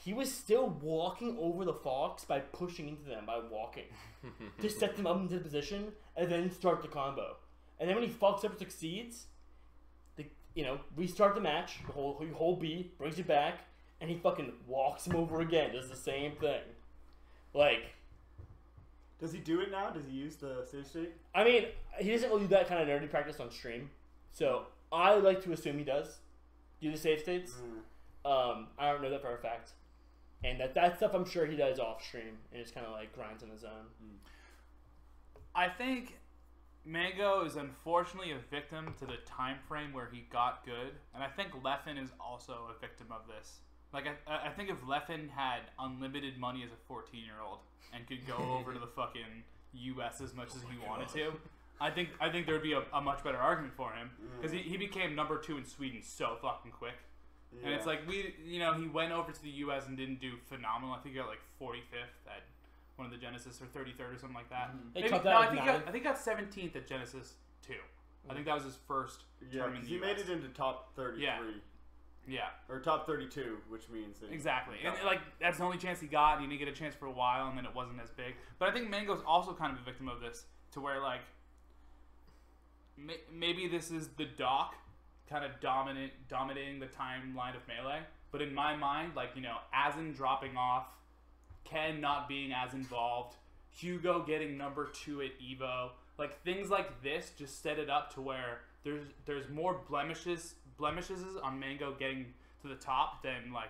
He was still walking over the fox by pushing into them by walking to set them up into the position and then start the combo. And then when he fucks up and succeeds, the you know restart the match, the whole the whole B brings it back, and he fucking walks him over again. Does the same thing. Like Does he do it now? Does he use the save state? I mean, he doesn't really do that kind of nerdy practice on stream, so I like to assume he does do the save states. Um, I don't know that for a fact, and that that stuff I'm sure he does off stream and just kind of like grinds on his own. I think Mango is unfortunately a victim to the time frame where he got good, and I think Leffen is also a victim of this. Like I, I think if Leffen had unlimited money as a 14 year old and could go over to the fucking U.S. as much oh as he wanted to, I think I think there'd be a, a much better argument for him mm. because he, he became number two in Sweden so fucking quick. And it's like we, you know, he went over to the U.S. and didn't do phenomenal. I think he got like 45th at one of the Genesis or 33rd or something like that. Mm-hmm. They Maybe, no, I think got. I think he got 17th at Genesis two. I think that was his first yeah, term in 'cause the he made it into top thirty-three Yeah, or top thirty-two, which means that exactly. And like that's the only chance he got. And he didn't get a chance for a while, and then it wasn't as big. But I think Mango's also kind of a victim of this, to where like may- maybe this is the doc kind of dominant dominating the timeline of melee. But in my mind, like you know, Azen dropping off, Ken not being as involved, Hugo getting number two at Evo, like things like this just set it up to where there's there's more blemishes blemishes on Mango getting to the top than like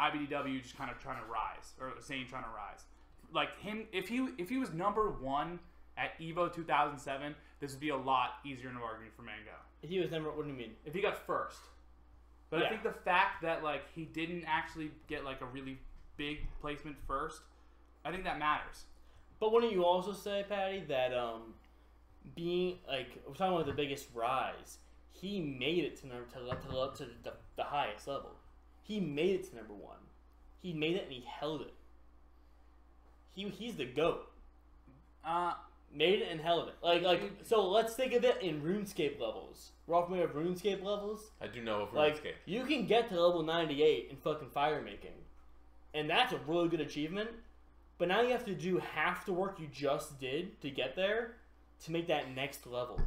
IBDW just kind of trying to rise or Zain trying to rise. Like him, if he if he was number one at Evo 2007, this would be a lot easier in argument for Mango If he was number, what do you mean? if he got first. But I think the fact that like he didn't actually get like a really big placement first, I think that matters. But wouldn't you also say, Patty, that um, being like we're talking about the biggest rise, he made it to number to, to, to the, the highest level. He made it to number one. He made it and he held it. He he's the goat. Uh, Made it and held it. Like like so. Let's think of it in RuneScape levels. We're all familiar with RuneScape levels. I do know of Like RuneScape. you can get to level ninety eight in fucking fire making, and that's a really good achievement. But now you have to do half the work you just did to get there to make that next level.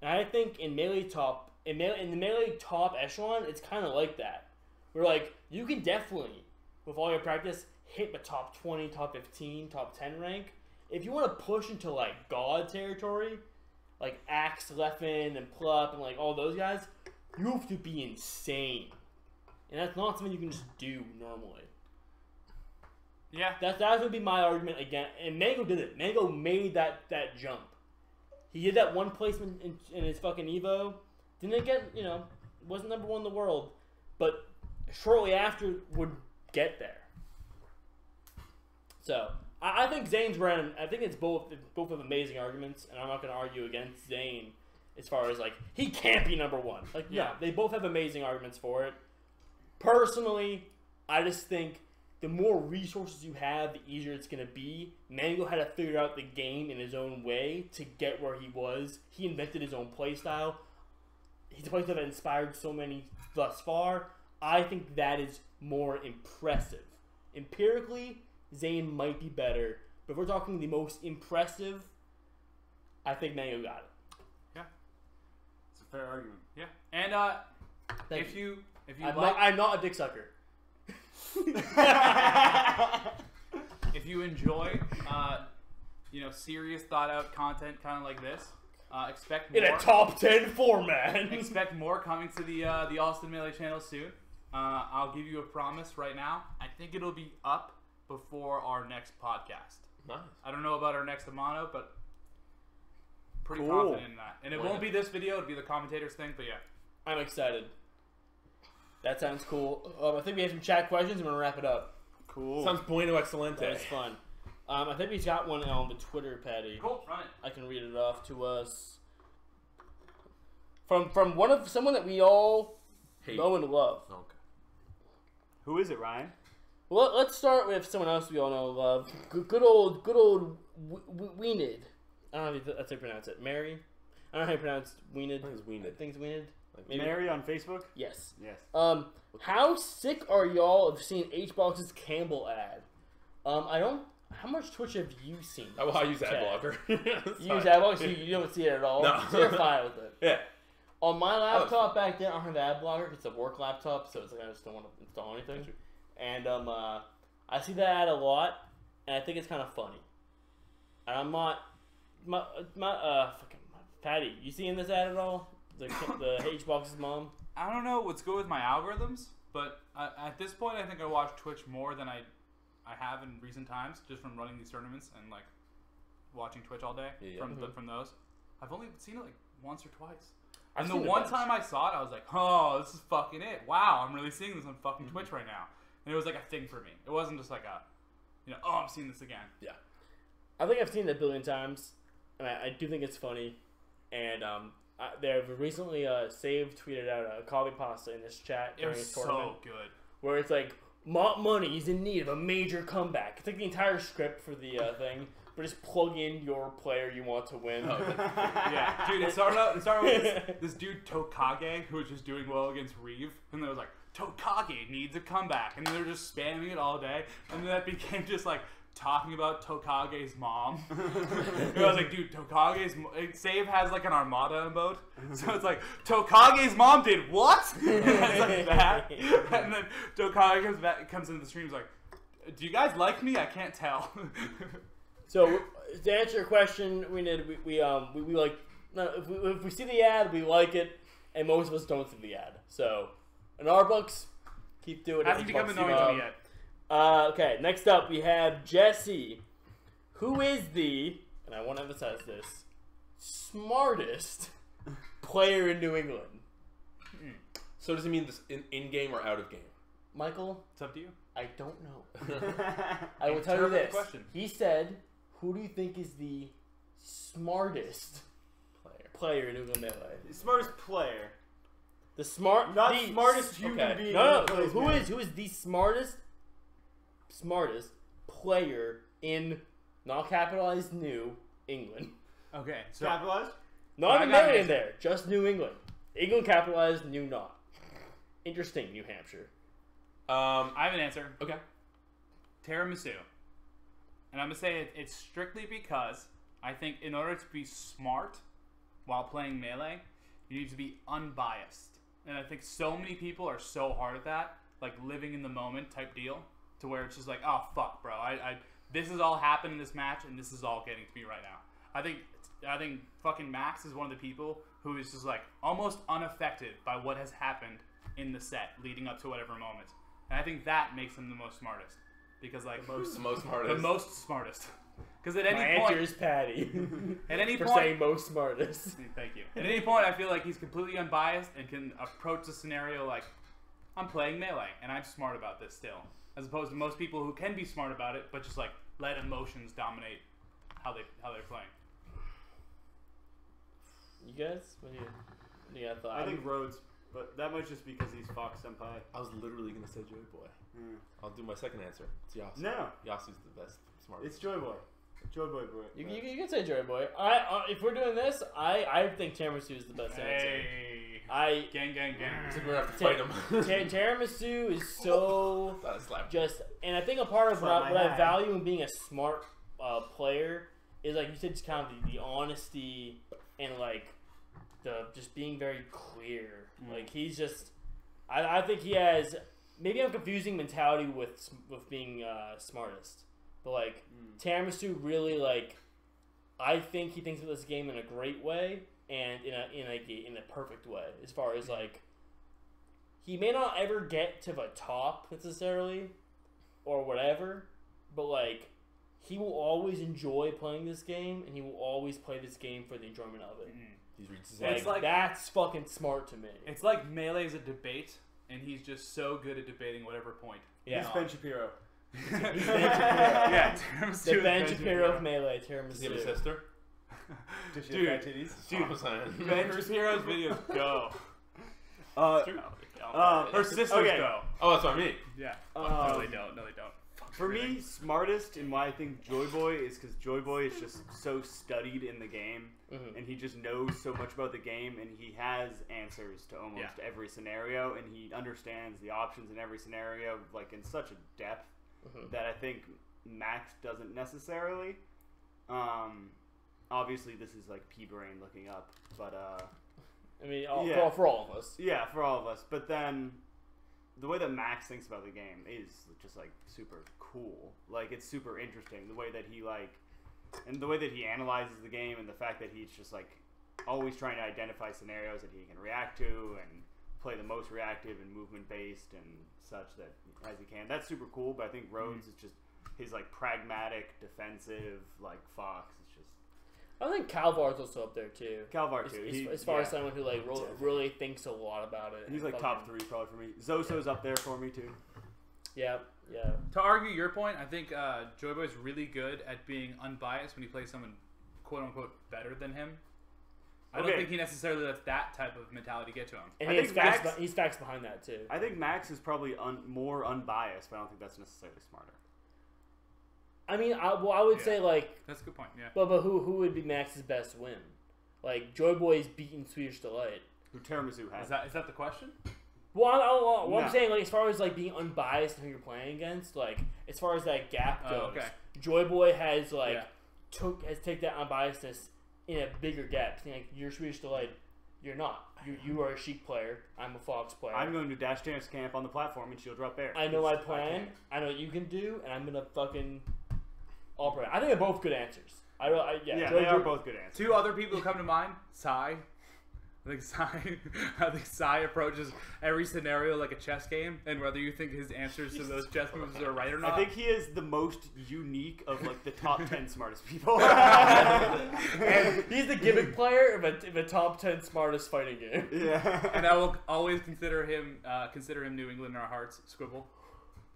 And I think in melee top in melee in the melee top echelon, it's kind of like that. Where like you can definitely, with all your practice, hit the top twenty, top fifteen, top ten rank. If you want to push into like god territory, like Axe, Leffen, and Plup, and like all those guys, you have to be insane. And that's not something you can just do normally. yeah, That that would be my argument again. And Mango did it. Mango made that that jump. He did that one placement in, in his fucking Evo. Didn't get you know wasn't number one in the world, but shortly after would get there. So I, I think Zain's ran. I think it's both both of amazing arguments, and I'm not going to argue against Zain as far as like he can't be number one. Like yeah, Yeah. they both have amazing arguments for it. Personally, I just think the more resources you have, the easier it's going to be. Mango had to figure out the game in his own way to get where he was. He invented his own playstyle. His playstyle that inspired so many thus far. I think that is more impressive. Empirically, Zain might be better, but if we're talking the most impressive, I think Mango got it. Yeah, it's a fair argument. yeah. And uh, Thank if you if you I'm, like not, I'm not a dick sucker. if you enjoy uh, you know serious thought out content kind of like this, uh, expect more. In a top 10 format. expect more coming to the uh, the Allston Melee channel soon. Uh, I'll give you a promise right now. I think it'll be up before our next podcast. Nice. I don't know about our next Amano, but pretty Cool. confident in that. And it won't be this video; it'll be the commentators thing. But yeah, I'm excited. That sounds cool. Um, I think we have some chat questions. I'm going to wrap it up. Cool. Sounds bueno excelente. That was fun. Um, I think he's got one on the Twitter, Patty. cool. Run it. I can read it off to us. From from one of someone that we all Hate. know and love. Okay. Who is it, Ryan? Well, let's start with someone else we all know and love. Good, good old, good old W- W- Weenid. I don't know if that's how you pronounce it. Mary. I don't know how you pronounce Weenid. I think it's Weenid. I think it's Weenid. Like, Maybe. Mary on Facebook? Yes. Yes. Um, how sick are y'all of seeing H HBox's Campbell ad? Um, I don't. How much Twitch have you seen? Oh, well, I use Chat. AdBlocker. You use AdBlock, so you, you don't see it at all. No. You're fine with it. Yeah. On my love laptop back then, I don't have ad blocker. It's a work laptop, so it's like I just don't want to install anything. And um, uh, I see that ad a lot, and I think it's kind of funny. And I'm not my my uh fucking Patty. You seeing this ad at all? The the HBox's mom. I don't know what's good with my algorithms, but uh, at this point, I think I watch Twitch more than I I have in recent times, just from running these tournaments and like watching Twitch all day Yeah, yeah. from the, Mhm. from those. I've only seen it like once or twice. I've and the one bunch. time I saw it, I was like, "Oh, this is fucking it! Wow, I'm really seeing this on fucking Mm-hmm. Twitch right now." And it was like a thing for me. It wasn't just like a, you know, "Oh, I'm seeing this again." Yeah, I think I've seen it a billion times, and I, I do think it's funny. And um, I, they've recently uh, saved tweeted out a coffee pasta in this chat It during was this tournament. so good. where it's like Mont Money is in need of a major comeback. It's like the entire script for the uh, thing, but just plug in your player you want to win. Oh, yeah, dude. It started out. It started with this, this dude Tokage who was just doing well against Reeve, and they it was like Tokage needs a comeback, and they were just spamming it all day, and then that became just like talking about Tokage's mom. I was like, dude, Tokage's mo- save has like an Armada emote, so it's like Tokage's mom did what? and like that, and then Tokage comes back, comes into the stream, he's like. Do you guys like me? I can't tell. So to answer your question, we did we, we um we, we like no, if we, if we see the ad, we like it, and most of us don't see the ad. So in our books, keep doing it. Hasn't become annoying um, to me yet. Uh, okay, next up we have Jesse, who is the, and I want to emphasize this, smartest player in New England. So does it mean this in, in game or out of game? Michael, It's up to you. I don't know. I will tell you this. question. He said, "Who do you think is the smartest Player. player in New England Melee?" Smartest player. The smart, Not the smartest human okay. being No, no, that no. plays Who Melee. is who is the smartest, smartest player in not capitalized New England? Okay, so Capitalized? Not I even got in there, just New England. England capitalized, New not. Interesting, New Hampshire. Um, I have an answer. okay. Tiramisu. And I'm gonna say it, it's strictly because I think in order to be smart while playing melee, you need to be unbiased. And I think so many people are so hard at that, like living in the moment type deal, to where it's just like, oh fuck, bro, I, I this has all happened in this match, and this is all getting to me right now. I think I think fucking Max is one of the people who is just like almost unaffected by what has happened in the set leading up to whatever moment. And I think that makes him the most smartest. Because like Most, most smartest. the most smartest. Because at any My point, answer is Patty. at any for point, saying most smartest. thank you. At any point, I feel like he's completely unbiased and can approach the scenario like, I'm playing melee and I'm smart about this still, as opposed to most people who can be smart about it but just like let emotions dominate how they how they're playing. You guys, what do you, what do you got thought? I think Rhodes, but that might just because he's Fox Senpai. I was literally gonna say Joy Boy. Hmm. I'll do my second answer. It's Yasu. No, Yasu's the best, smartest. it's Joy Boy. Joy Boy, Boy. you, you, you can say Joy Boy. I uh, if we're doing this, I I think tiramisu is the best answer. Hey, I gang, gang, gang. I think we're gonna have to fight him. Ti- tiramisu is so That is just, and I think a part of what, I, what I value in being a smart uh, player is like you said, just kind of the, the honesty and like the just being very clear. Mm. Like he's just, I, I think he has. Maybe I'm confusing mentality with with being uh, smartest, but like Mm. Tiramisu really like. I think he thinks of this game in a great way and in a in a in a perfect way. As far as like, he may not ever get to the top necessarily, or whatever, but like, he will always enjoy playing this game, and he will always play this game for the enjoyment of it. Mm. He's Like, It's like- that's fucking smart to me. It's like melee is a debate, and he's just so good at debating whatever point. Yeah, He's Ben Shapiro. He's Ben Shapiro. yeah, tiramisu the is Ben Shapiro of melee Does he have a sister? Does she Dude. have fat titties? That's what Ben Shapiro's videos go. Uh, No, they don't. Uh, Her sisters okay. go. Oh, that's what I mean. Yeah. Um, no, they don't. No, they don't. Fuck For everything. me, smartest and why I think Joy Boy is because Joy Boy is just so studied in the game, Mhm. and he just knows so much about the game, and he has answers to almost every scenario, and he understands the options in every scenario like in such a depth Mhm. that I think Max doesn't necessarily. Um, obviously, this is like P brain looking up, but uh, I mean, all, Yeah. for, all, for all of us. yeah, for all of us. But then the way that Max thinks about the game is just like super cool. Like it's super interesting the way that he like and the way that he analyzes the game and the fact that he's just like always trying to identify scenarios that he can react to and play the most reactive and movement based and such that as he can. That's super cool, but I think Rhodes is just his like pragmatic, defensive, like Fox. It's just I think Kalvar's also up there too. Kalvar too. as- He- as far as someone who like really, really thinks a lot about it. He's and like top fucking- three probably for me. Zoso's up there for me too. Yeah, yeah. To argue your point, I think uh, Joy Boy's really good at being unbiased when he plays someone quote unquote better than him. I don't Okay. think he necessarily lets that type of mentality get to him. And I he has think facts. Max- he's facts behind that too. I think Max is probably un- more unbiased, but I don't think that's necessarily smarter. I mean, I, well, I would Yeah. say like, That's a good point. Yeah. but but who who would be Max's best win? Like Joy Boy's beating Swedish Delight. Who Tiramisu has. Is that is that the question? Well, I, I, well, what No. I'm saying, like, as far as like being unbiased and who you're playing against, like, as far as that gap Oh, goes, okay. Joy Boy has like Yeah. took has take that unbiasedness in a bigger gap. Saying, like, you're Swedish Delight, you're not. You you are a Sheik player. I'm a Fox player. I'm going to dash dance camp on the platform and she'll drop there. I know my plan. can't. I know what you can do, and I'm gonna fucking operate. I think they're both good answers. I, don't- I yeah. Yeah, Joy they are both good answers. Two other people who come to mind: Sai. I think Sai. I think Sai approaches every scenario like a chess game, and whether you think his answers to those chess moves are right or not. I think he is the most unique of like the top ten smartest people. and he's the gimmick player of a, of a top ten smartest fighting game. yeah. and I will always consider him uh, consider him New England in our hearts. Squibble.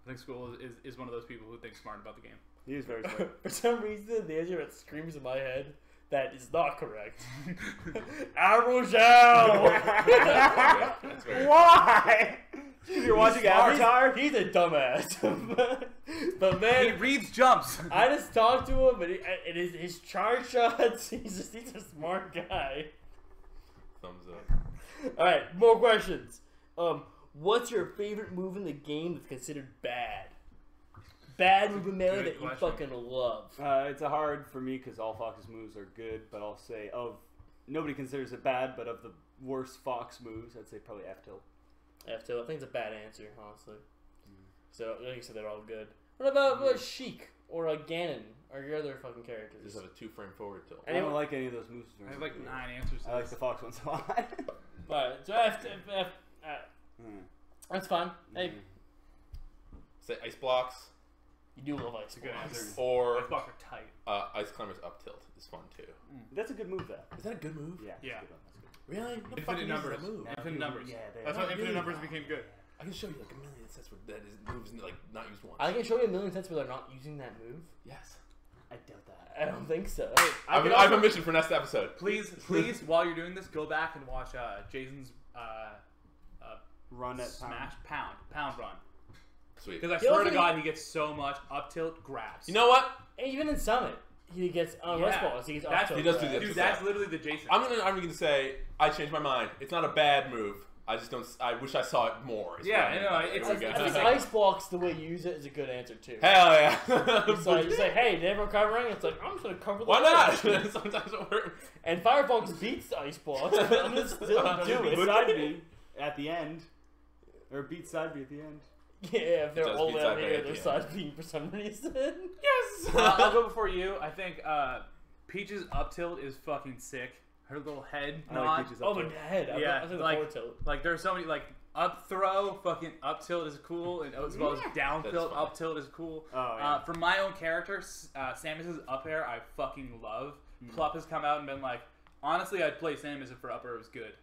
I think Squibble is, is, is one of those people who think smart about the game. He is very smart. For some reason, the answer that screams in my head that is not correct. Arrow Shell! That's very- Why? You're watching He's- Avatar. He's, he's a dumbass. but man, he reads jumps. I just talked to him, and, he, and his, his charge shots, he's just he's a smart guy. Thumbs up. All right, more questions. Um, what's your favorite move in the game that's considered bad? Bad move in melee that you question. fucking love. Uh, it's a hard for me because all Fox's moves are good, but I'll say of nobody considers it bad, but of the worst Fox moves, I'd say probably F tilt. F two. I think it's a bad answer, honestly. So, like you said, they're all good. What about what Sheik or a Ganon or your other fucking characters? Just have a two frame forward tilt. I Anyone- don't like any of those moves. I have like nine answers. To I like the Fox ones a lot. Alright, so F, F, F uh, Hmm. that's fine. Hey, Say ice blocks you do love ice It's a good blocks. answer. or Those blocks are tight. uh, ice climbers up tilt is fun too. That's a good move, though. Is that a good move? Yeah. Yeah. That's a good one. That's good. Really? What the fuck Infinite uses numbers. That move? Infinite numbers. Yeah, they- That's Not why infinite really. numbers became good. I can show you like a million sets where that is moves like not used once. I can show you a million sets where they're not using that move. yes. I doubt that. I don't think so. I I have, could I have a mission for next episode. Please, please, while you're doing this, go back and watch uh, Jason's uh, uh, Run at smash pound pound run. Sweet. Because I swear to God, he gets so much up tilt grabs. You know what? Even in Summit, he gets on Yeah. Rush Balls, he gets That's- up tilt He does do grabs. that. dude, that's literally the Jason. I'm gonna I'm gonna say I changed my mind. It's not a bad move. I just don't. I wish I saw it more. Yeah, I I mean know, by it. it's- There I, we I go. think like- ice blocks the way you use it is a good answer too. Hell yeah. It's like, it's like, hey, they're recovering." It's like, I'm just gonna cover the Why not? Sometimes it works. and Firefox beats the ice blocks. I'm gonna still do Beat it. side B at the end, or beat side B at the end. Yeah, if they're does all beat down side here, they're the side beam for some reason. Yes. uh, I'll go before you. I think uh, Peach's up tilt is fucking sick. Her little head I nod. like Peach's up Oh, tilt. the head. I Yeah, was the like- forward tilt. Like there's so many like up throw, fucking up tilt is cool, and as well as down tilt, up tilt is cool. Oh, yeah. Uh, for my own character, uh, Samus's up air I fucking love. Plup has come out and been like, honestly, I'd play Samus if her up air was good.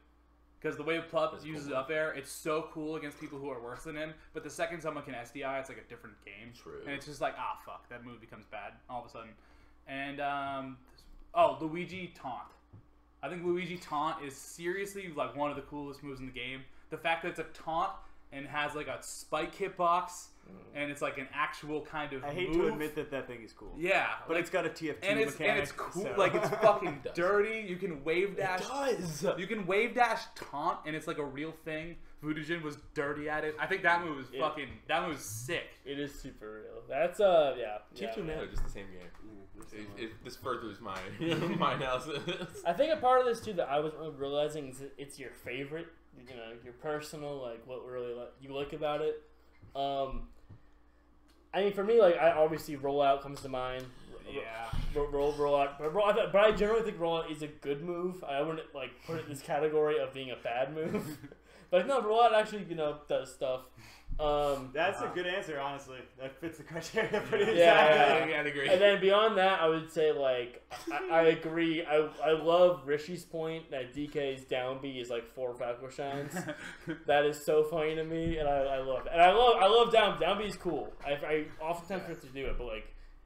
Because the way Plup That's uses cool. up air, it's so cool against people who are worse than him. But the second someone can SDI, it's like a different game. True. And it's just like, ah, fuck, that move becomes bad all of a sudden. And, um, oh, Luigi taunt. I think Luigi taunt is seriously like one of the coolest moves in the game. The fact that it's a taunt and has like a spike hitbox and it's like an actual kind of I hate move. to admit that that thing is cool. Yeah, But like, it's got a TF2 and it's mechanic. and it's cool. so- Like it's fucking It dirty. You can wave dash. does. You can wave dash taunt, and it's like a real thing. Vudujin was dirty at it. I think that move was Yeah. fucking. That move was sick. It is super real. That's uh, yeah. Team yeah, two man. just the same game. Yeah, it's It, it, this furthers my my analysis. I think a part of this too that I wasn't really realizing is that it's your favorite. You know, your personal like what really like, you like about it. Um, I mean, for me, like I obviously rollout comes to mind. Yeah. Roll, roll, rollout, but, roll, but I generally think rollout is a good move. I wouldn't like put it in this category of being a bad move. but no, rollout actually you know does stuff. Um, That's a good answer, honestly. That fits the criteria pretty Yeah, exactly. yeah, I'd agree. And then beyond that, I would say like I, I agree. I, I love Rishi's point that DK's down B is like four Falco shines. that is so funny to me, and I, I love it. And I love I love down down B is cool. I, I oftentimes forget to do it, but like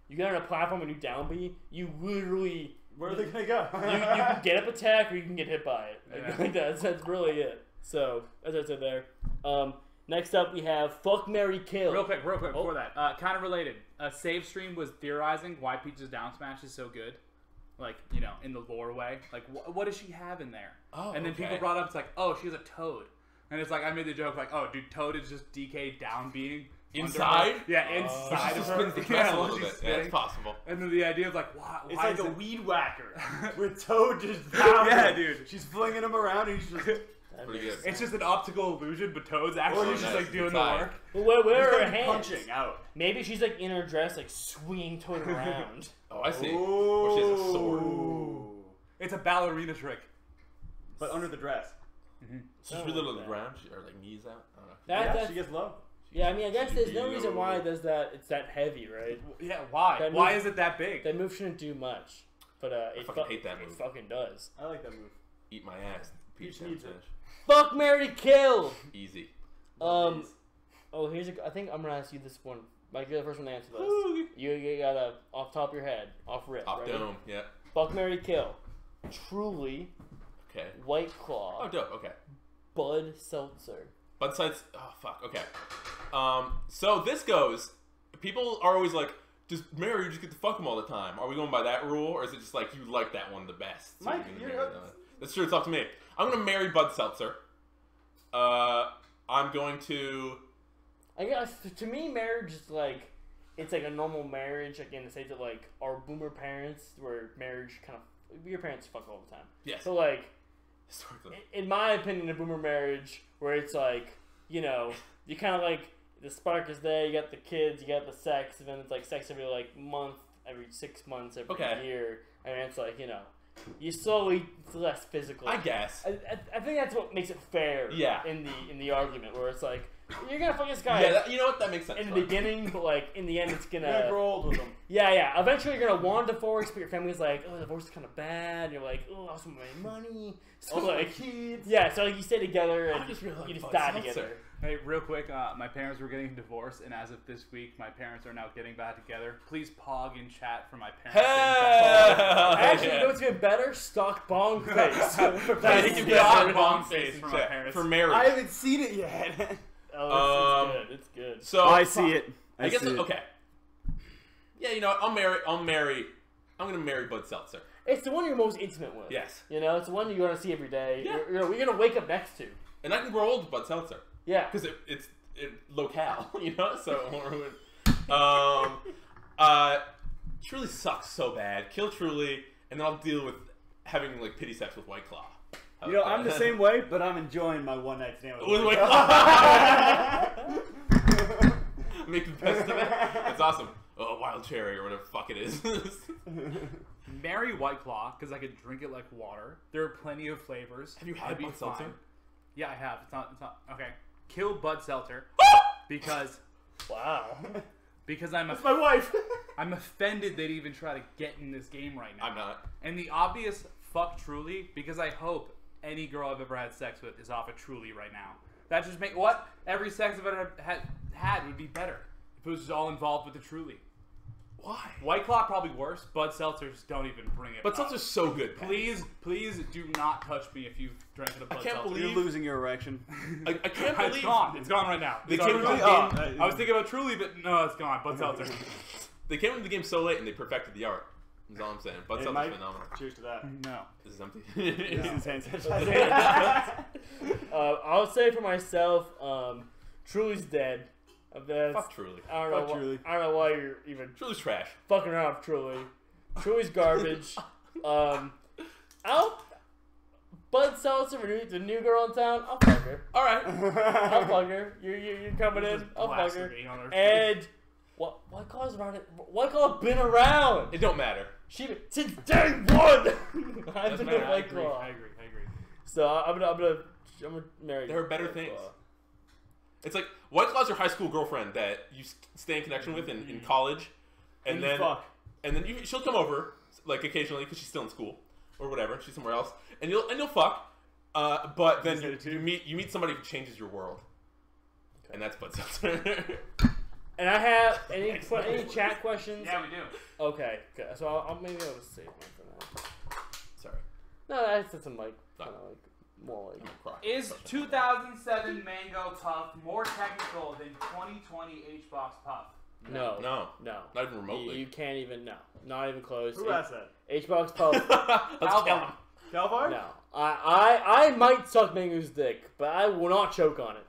you get on a platform and you down B, you literally Where are they gonna go? you, you can get up attack or you can get hit by it. Like, Yeah. like that's that's really it. So as I said there. Um, next up we have fuck Mary Kill. Real quick, real quick Oh. before that, uh, kind of related. A save stream was theorizing why Peach's down smash is so good. Like you know, in the lore way, like wh- what does she have in there? Oh, and then okay. people brought up, it's like, oh, she has a Toad, and it's like I made the joke like, oh, dude, Toad is just DK down being Inside? her. yeah, Oh. inside She of her, spins the yeah, press a little she's bit. Yeah, it's possible. And then the idea of like, why? It's why like is a it- weed whacker with Toad just down. Yeah, dude. She's flinging him around and he's just. That Pretty good. It's just an optical illusion, but Toad's actually just nice. like doing Inside. the work. But where, where he's are her hands? punching out. Maybe she's like in her dress, like swinging Toad around. Oh, I see. Or she has a sword. Ooh. It's a ballerina trick. But under the dress. She's really low to the ground, she, or like knees out. I don't know. That, yeah, that's, she gets low. yeah, I mean, I guess there's no reason why it does that. It's that heavy, right? Yeah, why? That why move- is it that big? That move shouldn't do much, but uh, it, fucking fu- hate that it move. fucking does. I like that move. Eat my ass. Peach down needs it. Smash. Fuck Mary Kill. Easy. Um, Oh, here's a. I think I'm gonna ask you this one. Mike, you're the first one to answer this. You, you gotta off top of your head, off rip. Top ready? dome. Yeah. Fuck Mary Kill. Truly, Okay. White Claw, Oh, dope. Okay. Bud Seltzer. Bud Seltzer. Oh fuck. Okay. Um. So this goes. People are always like, "Just marry, you just get to fuck them all the time." Are we going by that rule, or is it just like you like that one the best? so Mike, you're gonna you're- marry? That's true. It's up to me. I'm gonna marry Bud Seltzer. Uh, I'm going to. I guess to me, marriage is like it's like a normal marriage, like in the sense that like our boomer parents, where marriage kind of your parents fuck all the time. Yes. So like, Historically. in- in my opinion, a boomer marriage where it's like you know you kind of like the spark is there, you got the kids, you got the sex, and then it's like sex every like month, every six months, every Okay. year, and it's like you know you slowly it's less physical. I guess. I, I, I think that's what makes it fair. Yeah. In the in the argument where it's like you're gonna fuck this guy. Yeah. That, you know what? That makes sense. in the Fine. beginning, but like in the end, it's You're gonna gonna. grow old with them. Yeah, yeah. Eventually, you're gonna want a divorce, but your family's like, "Oh, divorce is kind of bad." You're like, "Oh, I also want my money." So Also, my like, kids. yeah. So like, you stay together and I just really like you just Bud die Seltzer. together. Hey, real quick, uh, my parents were getting divorced, and as of this week, my parents are now getting back together. Please pog in chat for my parents. getting back together. Actually, Yeah. you know what's even better? Stock bong face. For Yeah, Patty you can to be get on rid bong face face for my parents. for marriage. I haven't seen it yet. Oh, Um, it's, it's good. It's good. so I see it. I, guess see it. okay. Yeah, you know, what? I'll marry. I'll marry. I'm gonna marry Bud Seltzer. It's the one you're most intimate with. Yes, You know, it's the one you're gonna see every day. Yeah. You're, you're, you're gonna wake up next to. and I can grow old with Bud Seltzer Yeah. because it, it's it, locale, you know, so it won't ruin. Um, uh, Truly sucks so bad. Kill Truly, and then I'll deal with having like pity sex with White Claw. How You know, I'm the same way, but I'm enjoying my one night stand with With White White Claw. Make the best of it. That's awesome. Oh, wild cherry or whatever the fuck it is. Marry White Claw because I could drink it like water. There are plenty of flavors. Have you I'd had Bud Seltzer? fine. Yeah, I have. It's not. It's not. Okay. Kill Bud Seltzer because Wow. because I'm That's a, my wife. I'm offended they'd even try to get in this game right now. I'm not. And the obvious fuck Truly because I hope any girl I've ever had sex with is off a Truly right now. That just make what every sex I've ever had had would be better if it was all involved with the Truly. Why? White Claw probably worse. Bud Seltzers don't even bring it. Bud up. Seltzer's so good. Patty. Please, please do not touch me if you've drank a Bud can't Seltzer. believe- You're losing your erection. I, I can't it's believe gone. It's gone right now. They It's came already into gone. the Oh, game. uh, I was thinking about Truly, but no, it's gone. Bud Seltzer. They came into the game so late and they perfected the art. That's all I'm saying. Bud Hey, Seltzer's Mike, phenomenal. Cheers to that. no. This is empty. This is hand uh, I'll say for myself, um, Truly's dead. That's- Fuck Truly. I don't know. Fuck why, Truly. I don't know why you're even Truly's trash. fucking around with Truly. Truly's garbage. um, I'll Bud Seltzer, the new, the new girl in town. I'll fuck her. All right. I'll fuck her. You're, you're, you're coming in. I'll fuck her. Blasphemy on our And what? What Claw's around it? What Claw been around? It don't matter. She since day one. I've been I White. Claw. I agree. I agree. So I'm gonna, I'm gonna, I'm gonna marry. There are better things. Claw. It's like White Claw's your high school girlfriend that you stay in connection with in, in college, and, And then fuck. and then you, she'll come over like occasionally because she's still in school or whatever. She's somewhere else, and you'll and you'll fuck. Uh, but then You you, it too. you meet you meet somebody who changes your world, and that's Bud Seltzer. And I have any que- any chat questions? Yeah, we do. Okay, okay. So I'll, I'll maybe I'll just save mine for now. Sorry, No, that's just some like kind of like more like. I'm. Is 2007 Mango Puff more technical than 2020 HBox Puff? No, No, no. not even You, remotely. you can't even no, not even close. Who asked that? HBox Puff. Let's Alvar. Kalvar? no, I, I I might suck Mango's dick, but I will not choke on it.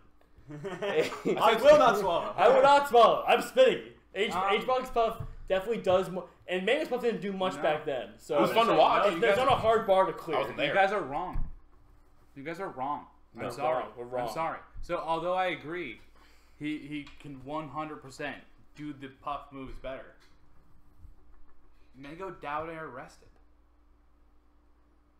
I will not swallow. I will not swallow. I'm spitting. H Um, HBox Puff definitely does more, and Mango's Puff didn't do much No. back then. So It was fun to watch. you There's not a hard bar to clear. I You guys are wrong. You guys are wrong. I'm No. sorry. Wrong. We're wrong. I'm sorry. So although I agree, he he can 100% do the puff moves better. Mango down air rested.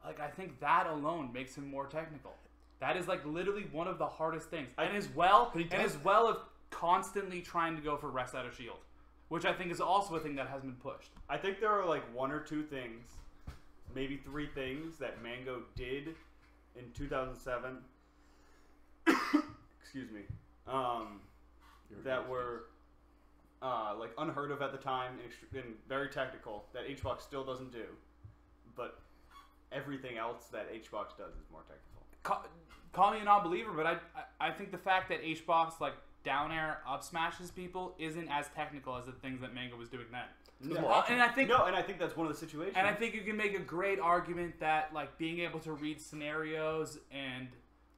Like I think that alone makes him more technical. That is like literally one of the hardest things. And as well, he and as well of constantly trying to go for rest out of shield, which I think is also a thing that has been pushed. I think there are like one or two things, maybe three things that Mango did in 2007. Excuse me. Um, that were uh, like unheard of at the time and, and very technical that HBox still doesn't do, but everything else that HBox does is more technical. call, call me a non-believer, but I, I I think the fact that HBox like down air up smashes people isn't as technical as the things that Mango was doing then. Yeah. Uh, and I think No, and I think that's one of the situations. and I think you can make a great argument that like being able to read scenarios and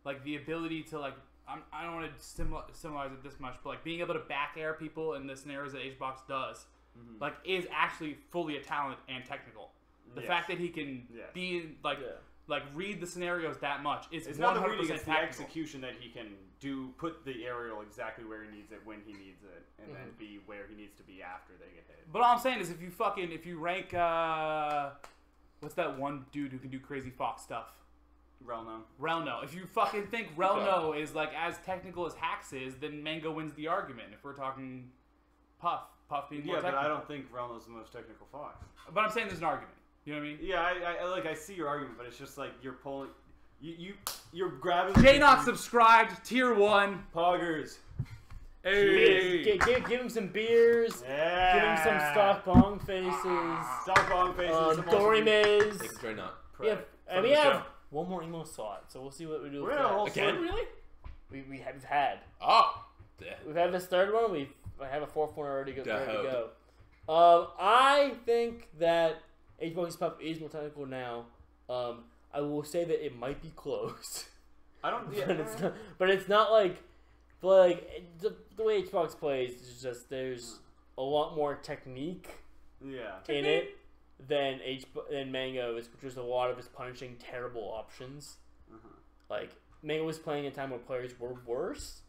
like the ability to like I'm, I don't want to simil- symbolize it this much, but like being able to back air people in the scenarios that HBox does, Mhm. like is actually fully a talent and technical. The Yes. fact that he can Yes. be like Yeah. Like read the scenarios that much is It's not the reading, it's the execution that he can do, put the aerial exactly where he needs it, when he needs it, and then be where he needs to be after they get hit. But all I'm saying is, if you fucking if you rank, uh, what's that one dude who can do crazy fox stuff? Relno. Relno. If you fucking think Relno is like as technical as Hax is, then Mango wins the argument. If we're talking Puff, Puff being more Yeah, but. I don't think Relno's the most technical fox. But I'm saying there's an argument. You know what I mean? Yeah, I, I like I see your argument, but it's just like you're pulling, you you you're grabbing. J not subscribed, tier one. Poggers. Hey. Give, give, give him some beers. Yeah. Give him some stock bong faces. Stock long faces. Um, some Dory awesome- Maze. Take. We have, and we have show. one more emo slot, so we'll see what we do We're with that. Again? Slip. Really? We, we have had. Oh. Yeah. We've had this third one. We I have a fourth one already go, ready to go. Um, I think that HBox Puff is more technical now. Um, I will say that it might be close, I don't. Yeah. but it's not. But it's not like, but like the, the way HBox plays is just there's a lot more technique yeah. in it than H than Mango is, which is a lot of his punishing terrible options. Uh-huh. Like Mango was playing a time where players were worse,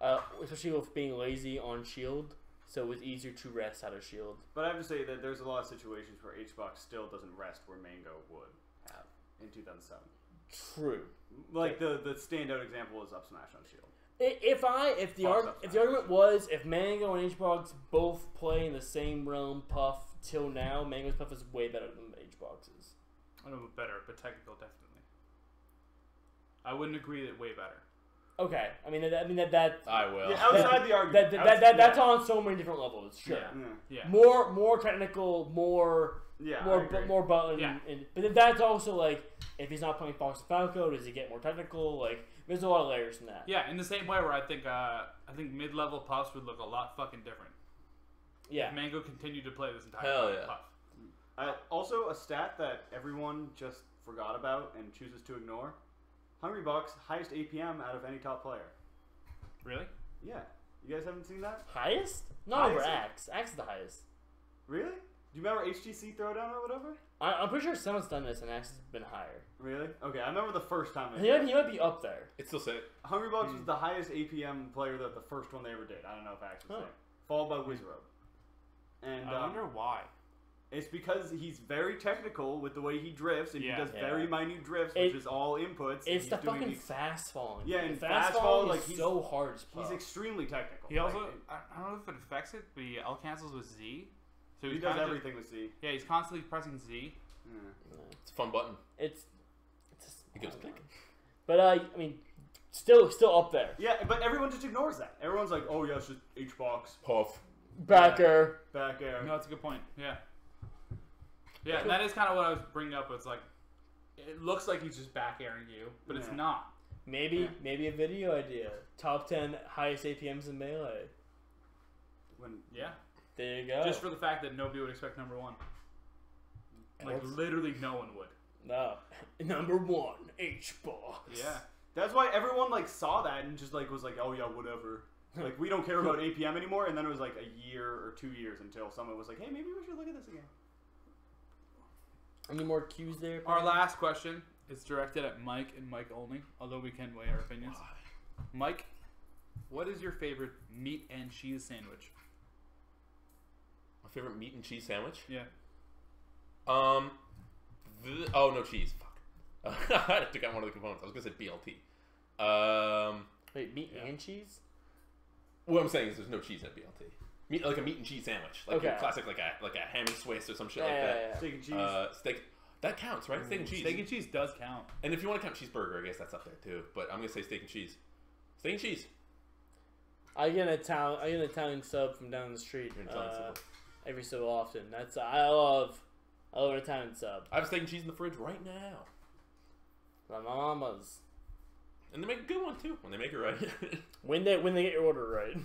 uh, especially with being lazy on shield. So it was easier to rest out of shield. But I have to say that there's a lot of situations where HBox still doesn't rest where Mango would have in 2007. True. Like the the standout example is up smash on shield. If I if the arg- if the argument was if Mango and HBox both play in the same realm Puff till now, Mango's Puff is way better than HBox's. I don't know better, but technical definitely. I wouldn't agree that way better. Okay, I mean that I mean that that I will. Yeah, outside the argument. that, outs- that, that that's yeah. on so many different levels. Sure. Yeah. Yeah. Yeah. More more technical, more Yeah. More agree. bu- more button. Yeah. And, but then that's also like if he's not playing Fox and Falco, does he get more technical? Like there's a lot of layers in that. Yeah, in the same way where I think uh, I think mid level puffs would look a lot fucking different. Yeah. If Mango continued to play this entire Hell yeah. puff. Uh, also, a stat that everyone just forgot about and chooses to ignore: Hungrybox highest APM out of any top player. Really? Yeah, you guys haven't seen that? Highest? Not over Highest. Axe. Axe is the highest. Really? Do you remember HGC Throwdown or whatever? I, I'm pretty sure someone's done this and Axe has been higher. Really? Okay, I remember the first time. They He might, he might be up there. It's still sick. Hungrybox Hmm. was the highest APM player that the first one they ever did. I don't know if Axe was Huh. there. Followed by Wizrobe. And I um, wonder why. It's because he's very technical with the way he drifts, and Yeah. he does Yeah. very minute drifts, which is all inputs. and It's he's the doing fucking these- fast falling. Yeah, and fast, fast fall, falling like, is he's- so hard as He's extremely technical. He also, Like, I, I don't know if it affects it, but he L cancels with Z. So he he's does kinda- everything with Z. Yeah, he's constantly pressing Z. Yeah. It's a fun button. It's, it's just, It goes click. But uh, I mean, still still up there. Yeah, but everyone just ignores that. Everyone's like, "Oh yeah, it's just H box Puff. Back air. back air." No, that's a good point. Yeah. Yeah, and that is kind of what I was bringing up. It's like, it looks like he's just back airing you, but it's Yeah. not. Maybe Yeah. maybe a video idea. Top ten highest APMs in melee. When Yeah. There you go. Just for the fact that nobody would expect number one. Like, That's- literally no one would. no. Number one, HBox. Yeah. that's why everyone like saw that and just like was like, "Oh yeah, whatever." like we don't care about APM anymore. And then it was like a year or two years until someone was like, "Hey, maybe we should look at this again." Any more cues there? Our last question is directed at Mike and Mike only, although we can weigh our opinions. Mike, what is your favorite meat and cheese sandwich? My favorite meat and cheese sandwich. Yeah. Um. The, oh no cheese. Fuck. I took out one of the components. I was gonna say BLT. Um. Wait, meat Yeah. and cheese? What I'm saying is there's no cheese at BLT. Meat like a meat and cheese sandwich, like your Okay. classic like a like a ham and Swiss or some shit Yeah, like yeah, that. yeah. Steak and cheese. Uh, steak. That counts, right? Steak and cheese. Steak and cheese does count. And if you want to count cheeseburger, I guess that's up there too. But I'm gonna say steak and cheese. Steak and cheese. I get an Italian. I get an Italian sub from down the street You're an Italian uh, every so often. That's I love. I love an Italian sub. I have steak and cheese in the fridge right now, My mama's. and they make a good one too when they make it right. When they when they get your order right.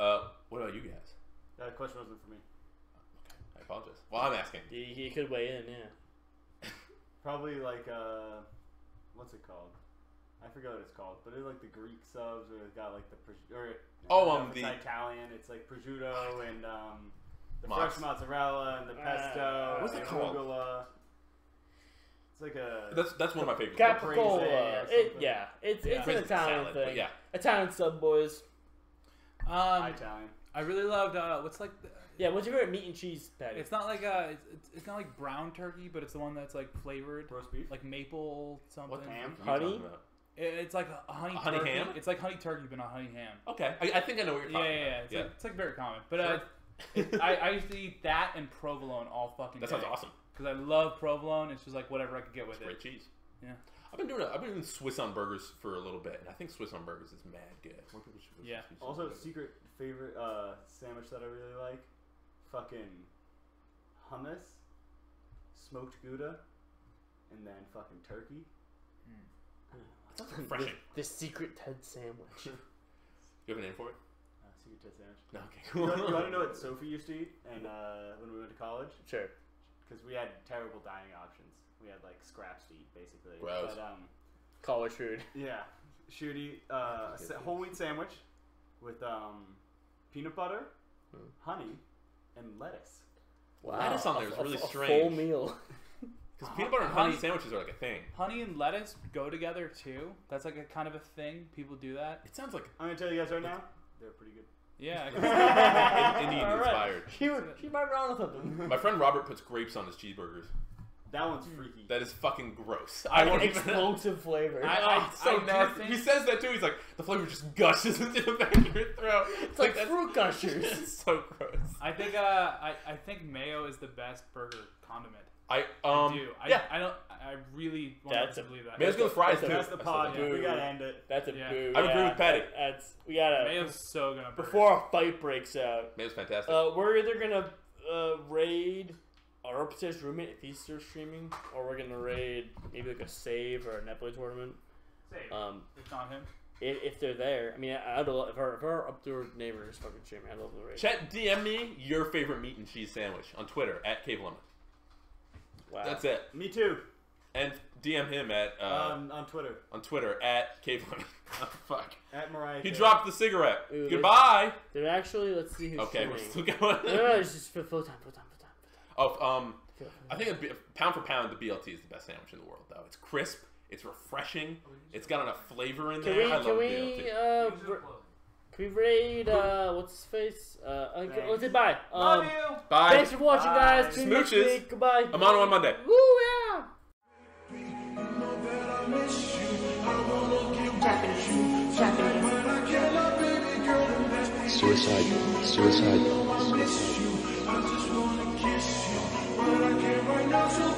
uh, what about you guys? That question wasn't for me. Okay, I apologize. Well, I'm asking. He, he could weigh in, yeah. Probably like uh, what's it called? I forget what it's called, but it's like the Greek subs, or it's got like the pros- or Oh, I don't know um, the- Italian. It's like prosciutto and um, the Mozz. fresh mozzarella and the pesto. What's and it the called? arugula. It's like a That's that's one of my favorites. Caprice Capicola. It, yeah, it's Yeah. it's an Italian salad, thing. yeah. Italian sub boys. Um, Italian. I really loved uh, what's like. The, Yeah, what's your favorite meat and cheese patty? it's not like uh, it's, it's, it's not like brown turkey, but it's the one that's like flavored, Roast beef. like maple something. What Ham? fuck are you Honey? talking about? It- it's like a honey A honey turkey. ham? It's like honey turkey, but not honey ham. Okay, I, I think I know what you're Yeah, talking yeah, yeah. about. It's, Like, it's like very common. But uh, it, I, I used to eat that and provolone all fucking. that sounds awesome. Because I love provolone. It's just like whatever I could get with It's it. great cheese. Yeah. I've been doing it. I've been doing Swiss on burgers for a little bit, and I think Swiss on burgers is mad good. More people should Yeah. should- should- Also, secret favorite uh, sandwich that I really like, fucking hummus, smoked gouda, and then fucking turkey. Sounds refreshing. The, the secret Ted sandwich. You have a name for it? Uh, secret Ted sandwich. No. Okay. You Cool. want, you want to know what Sophie used to eat? And uh, when we went to college, sure. because we had terrible dining options. We had like scraps to eat, basically. Gross. But um, College food. yeah, she would eat uh, a sa- whole wheat sandwich with um, peanut butter, Hmm. honey, and lettuce. Wow. Lettuce on there A- a- really a Full strange. meal. Because peanut butter and honey Honey- sandwiches are like a thing. Honey and lettuce go together too. That's like a kind of a thing. People do that. It sounds like I'm gonna tell you guys right now, they're pretty good. Yeah. Indian All right. inspired. She, would- she might be on something. My friend Robert puts grapes on his cheeseburgers. That one's freaky. That is fucking gross. I won't even. explosive flavor. I- Oh, so I nasty. think- He says that too. He's like, the flavor just gushes into the back of your throat. it's like that's- fruit gushers. It's so gross. I think uh, I, I think mayo is the best burger condiment. I I um do. I, yeah. I don't. I really want That's to a- believe that. Mayo's good with fries too. That's the pod. think. do. We gotta end it. That's a Yeah. boo. I would agree with Patty. That's we gotta Mayo's so gonna. burn. before a fight breaks out. Mayo's fantastic. Uh, we're either gonna uh, raid our upstairs roommate if he's still streaming, or we're gonna raid maybe like a save or a Netplay tournament. Save. Um, it's not him. if, if they're there, I mean, I- I'd love if our if our updoor neighbors fucking streaming, I'd love to raid. Chet, DM me your favorite meat and cheese sandwich on Twitter at Cave Lemon. Wow. That's it. Me too. And DM him at uh, um, on Twitter on Twitter at Cave Lemon. oh, fuck. at Mariah. He Carey. dropped the cigarette. Ooh, Goodbye. They're actually let's see who's Okay, we're still going. no, no, it's just full full time, full time. Oh, um, I think a bi- pound for pound, the BLT is the best sandwich in the world. Though it's crisp, it's refreshing, it's got enough flavor in Can there. we I love can we BLT. uh r- can we raid uh what's his face uh Thanks. let's say bye. Love Um, you. Bye. thanks for watching, Bye. guys. Tune in next Smooches. week. Goodbye. I'm on on Monday. Woo yeah. Japanese, Japanese. Suicide, suicide, suicide. no